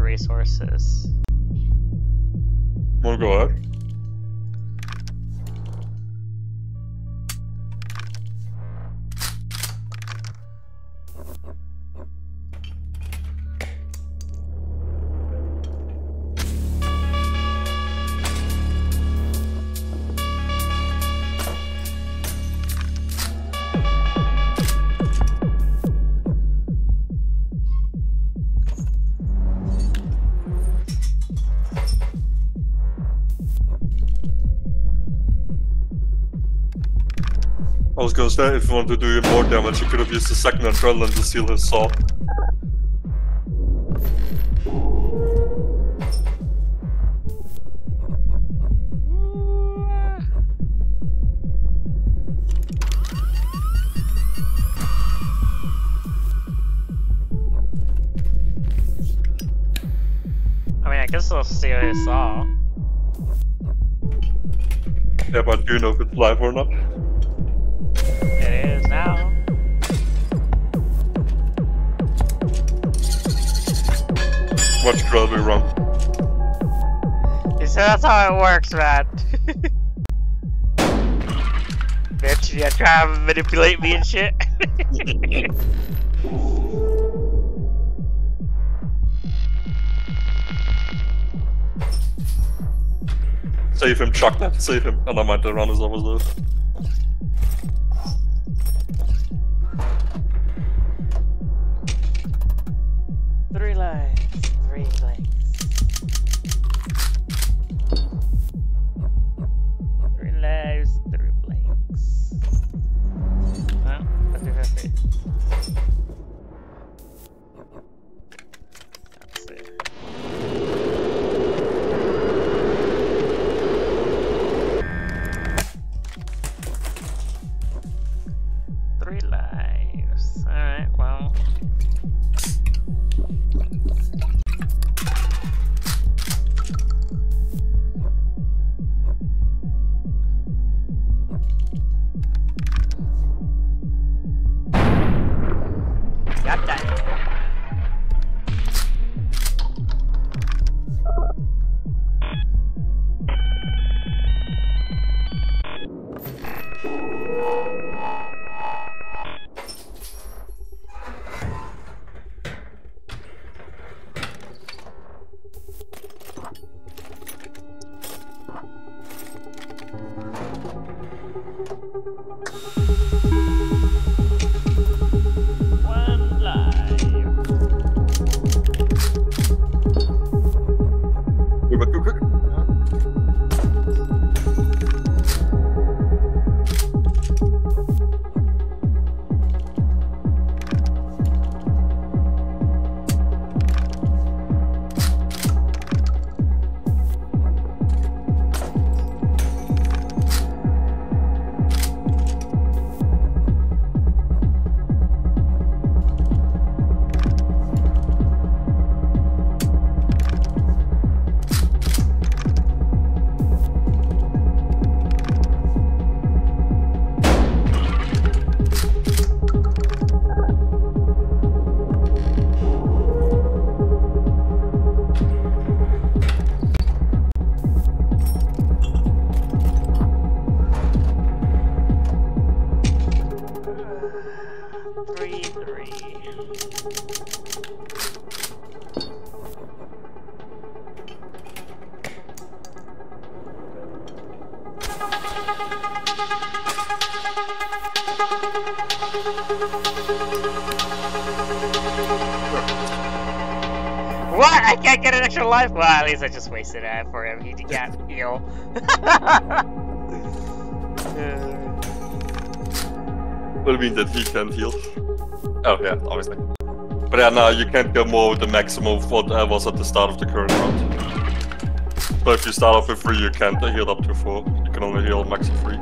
Resources. I was if you want to do more damage, you could have used the second adrenaline to steal his saw. I mean, I guess I'll steal his saw. Yeah, but do you know if it's live or not? Watch Krell run. You see, that's how it works, man. [laughs] Bitch, you try to manipulate me and shit. Save him, chuck that, save him. And I might run is over there. 50 [laughs] Well, at least I just wasted it for him. He can't heal. What do you mean that he can't heal? Oh yeah, obviously. But yeah, now you can't go more with the maximum of what I was at the start of the current round. So if you start off with 3, you can't heal up to 4. You can only heal max of 3.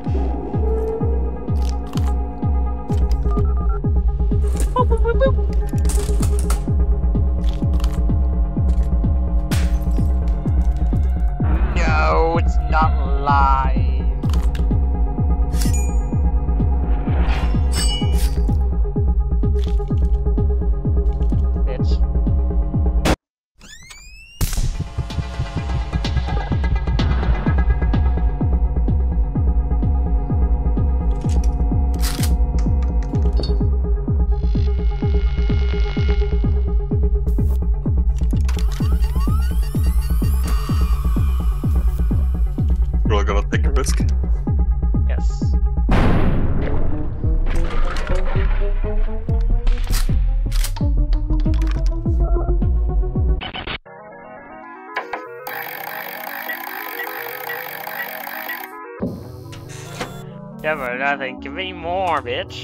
Nothing. Give me more, bitch.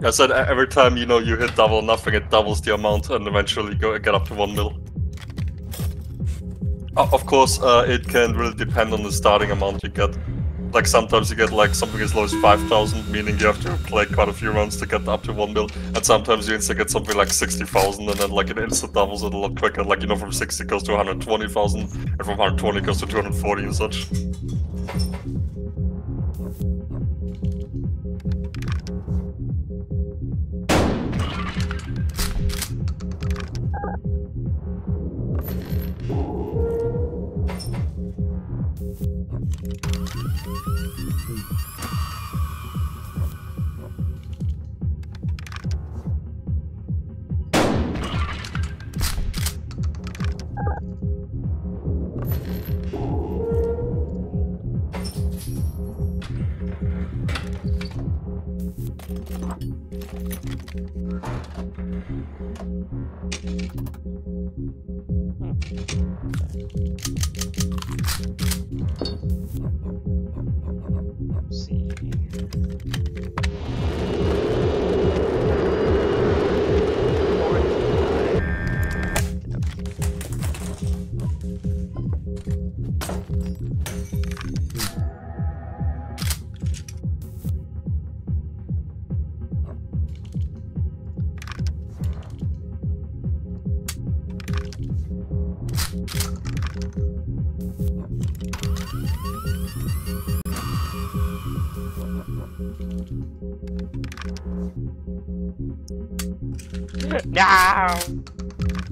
[laughs] I said every time you know you hit double nothing, it doubles the amount and eventually go get up to one mil. O- Of course, uh, it can really depend on the starting amount you get. Like sometimes you get like something as low as five thousand, meaning you have to play quite a few rounds to get up to one mil, and sometimes you instead get something like sixty thousand, and then like it instant doubles it a lot quicker. Like you know, from sixty goes to one hundred twenty thousand, and from one hundred twenty goes to two hundred forty and such.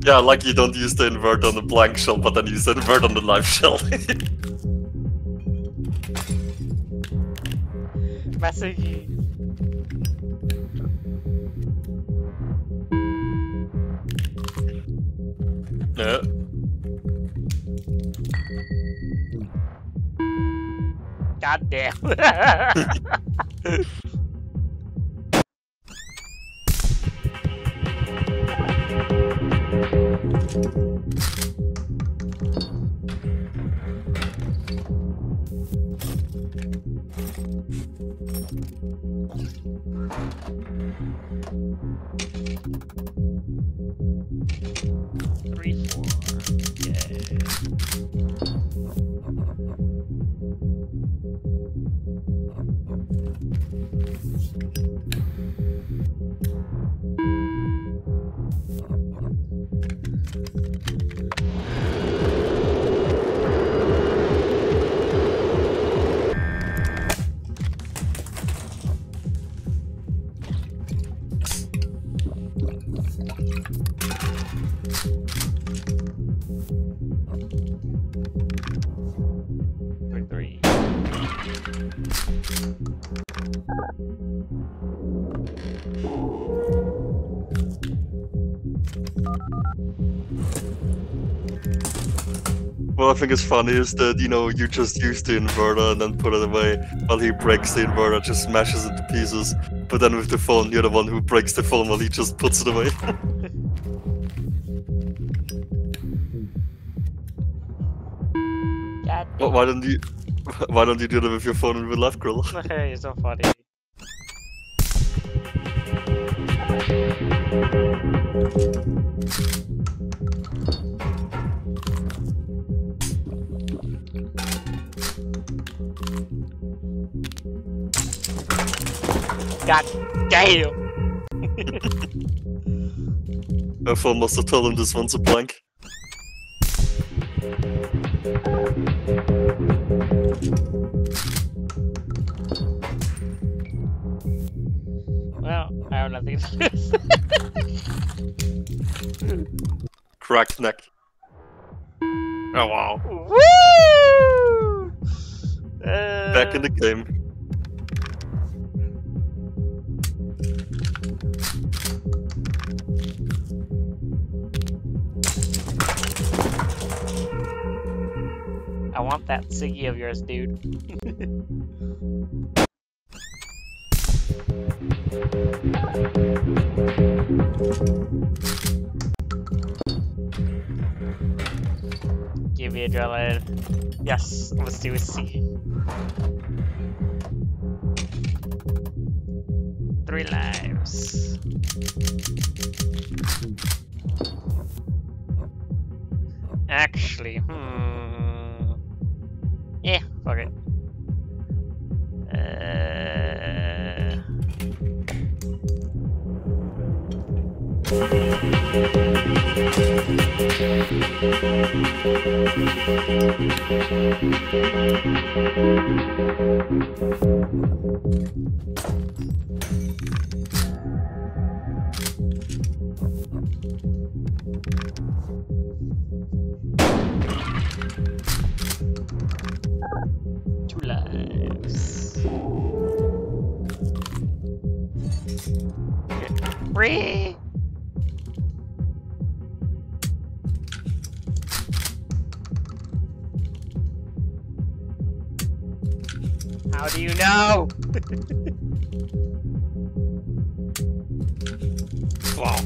Yeah, like you don't use the invert on the blank shell, but then use the invert on the live shell. [laughs] Masugi. yeah. God damn. [laughs] [laughs] Think is funny is that, you know, you just use the inverter and then put it away while he breaks the inverter, just smashes it to pieces. But then with the phone, you're the one who breaks the phone while he just puts it away. [laughs] Wh- why don't you [laughs] why don't you do that with your phone in real life, Grill? damn. You're so funny. [laughs] God damn! [laughs] My phone must have told him this one's a blank. Well, I have nothing to lose. Cracked neck. Oh wow. Woo! Uh, Back in the game. I want that ciggy of yours, dude. Give C, Adrenaline. Yes, let's do a C. Three lives. Actually, hmm. Yeah, fuck it. Uh... Three. How do you know? wow.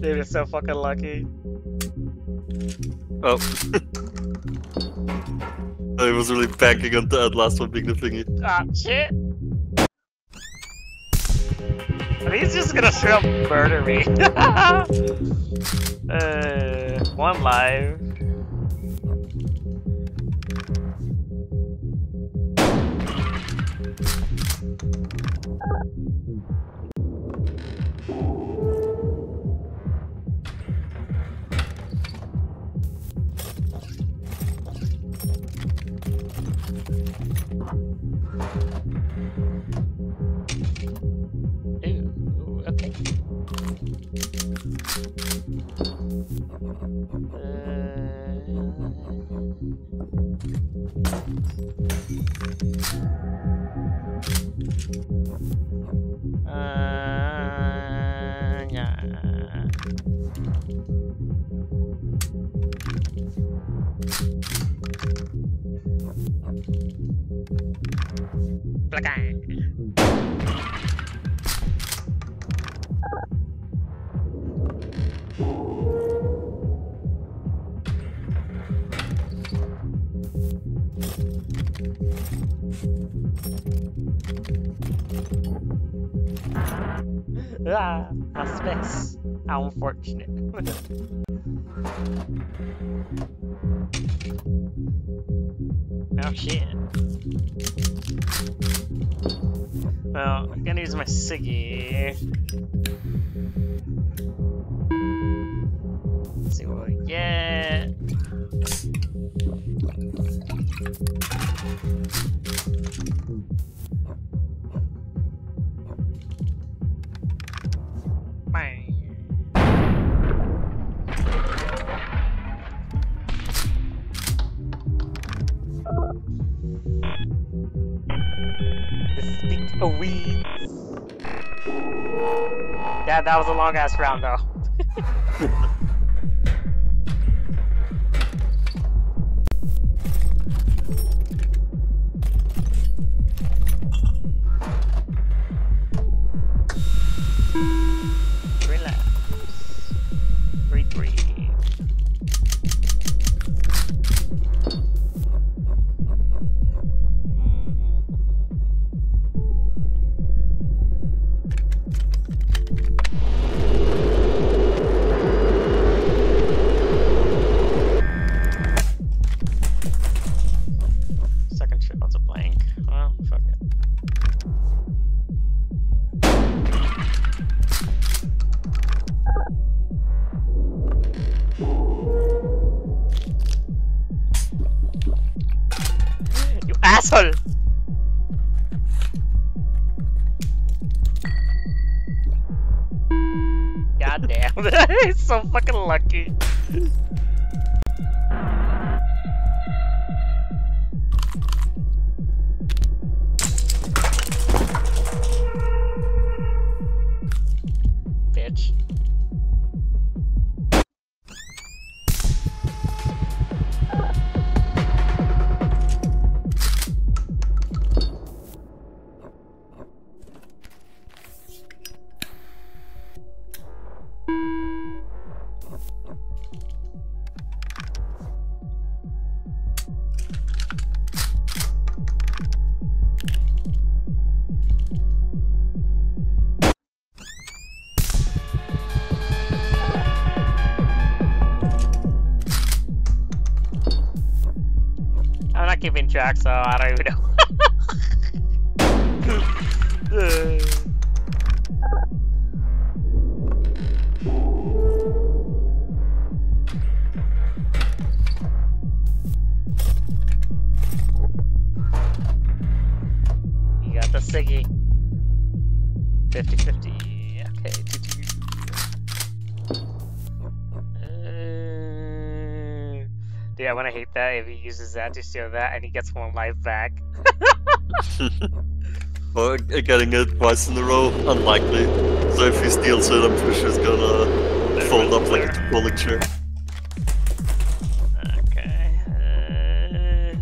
Dude is so fucking lucky. Oh. [laughs] I was really banking on that last one being the thingy. Ah, shit. He's just gonna straight up murder me. [laughs] uh, one live. How unfortunate. [laughs] oh shit. Well, I'm gonna use my ciggy. Let's see what we get. Yeah, that was a long ass round though. [laughs] God damn, [laughs] he's so fucking lucky. Track, so uh, I don't even to steal that and he gets one life back. [laughs] Well, getting it twice in a row, unlikely. So if he steals it, I'm pretty sure he's gonna fold up like a rolling chair. Okay. Uh,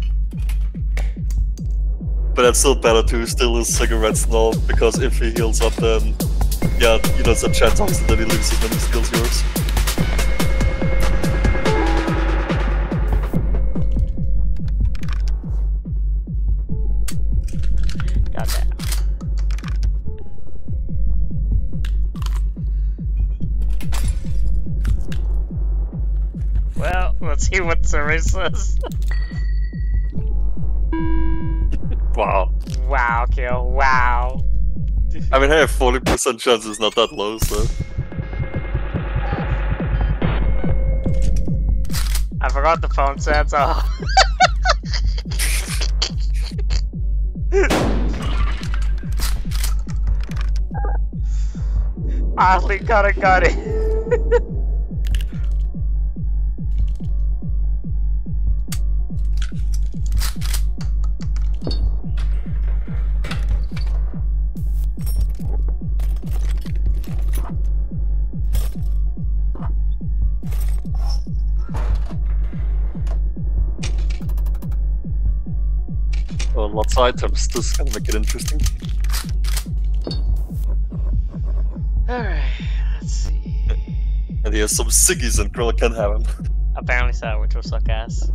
But that's still better to steal his cigarettes now, because if he heals up, then yeah, you know, there's a chance obviously that he loses when he steals yours. See what survey says. Wow. wow, kill. Wow. I mean, hey, 40% chance is not that low, so. I forgot the phone says. Oh. [laughs] Oddly got it, got [laughs] it. Of items. This is gonna make it interesting. Alright, let's see. And he has some ciggies and Krill can have him. Apparently so, which will suck ass.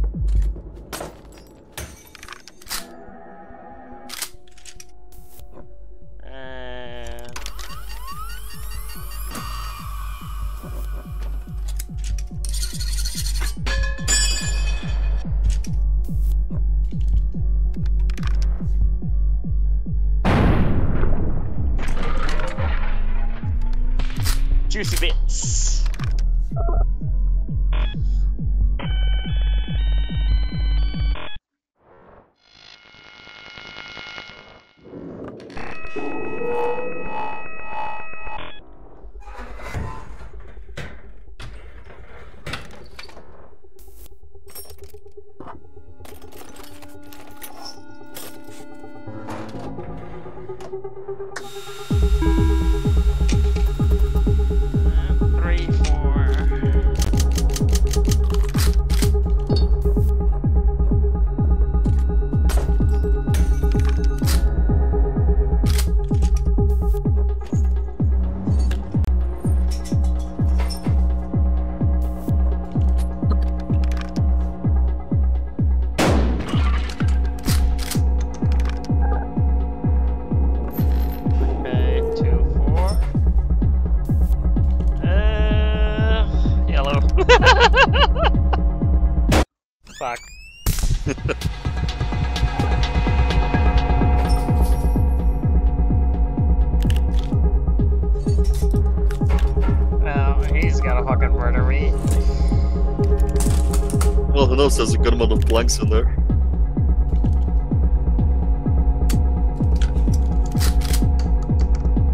Good amount of blanks in there.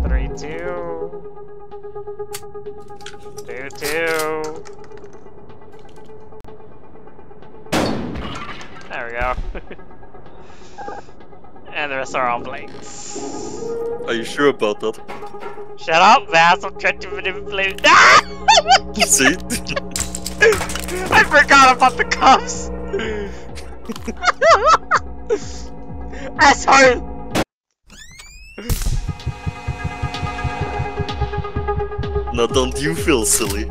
Three, two. Two, two. There we go. [laughs] and the rest are all blanks. Are you sure about that? Shut up, Vass. I'm trying to manipulate. [laughs] Ah! See? I forgot about the cuffs. Asshole. now don't you feel silly?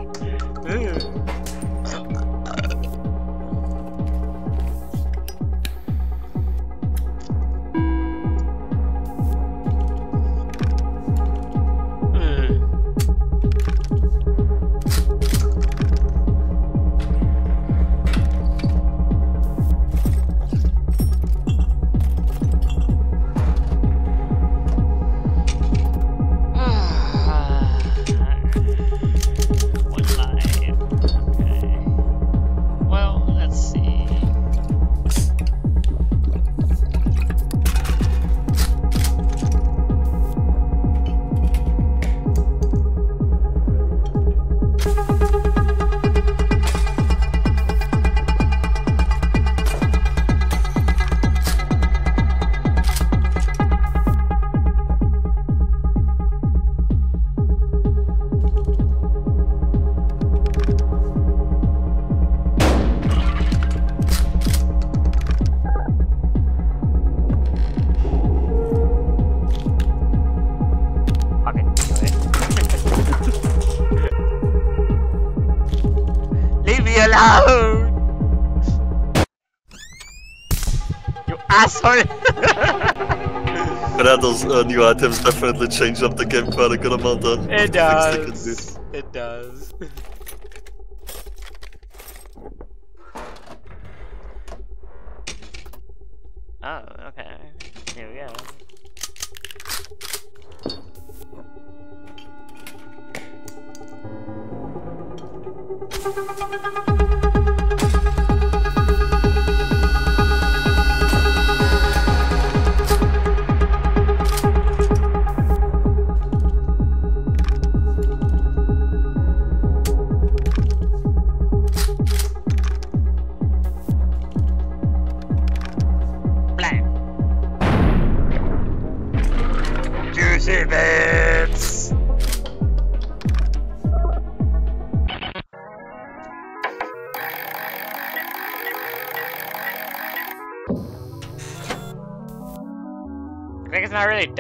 Those uh, new items definitely change up the game quite a good amount. It of the things they can do. does. It does. [laughs]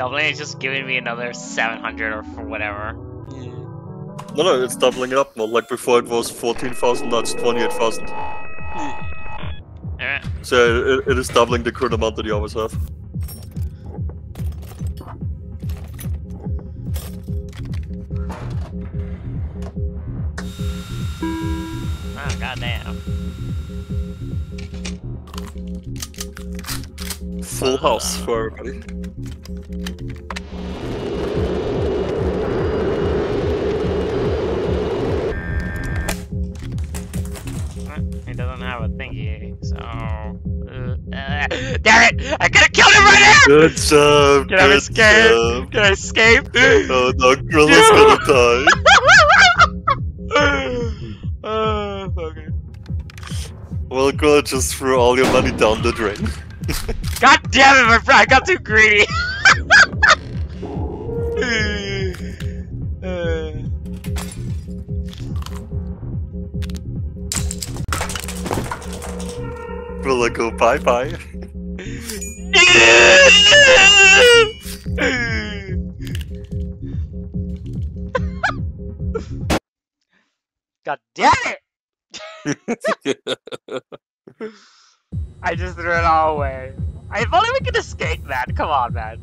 doubling, it's just giving me another 700 or for whatever. No, no, it's doubling it up more. Like before it was 14,000, now it's 28,000. Alright. So it, it is doubling the current amount that you always have. Oh, goddamn. Full house for everybody. Good [laughs] job. Can I escape? job. Can I escape? Oh no, Grilla's gonna die. oh, [laughs] okay. Well, Grilla just threw all your money down the drain. [laughs] God damn it, my friend! I got too greedy! Grilla go bye bye. Just threw it all away. If only we could escape, man. Come on, man.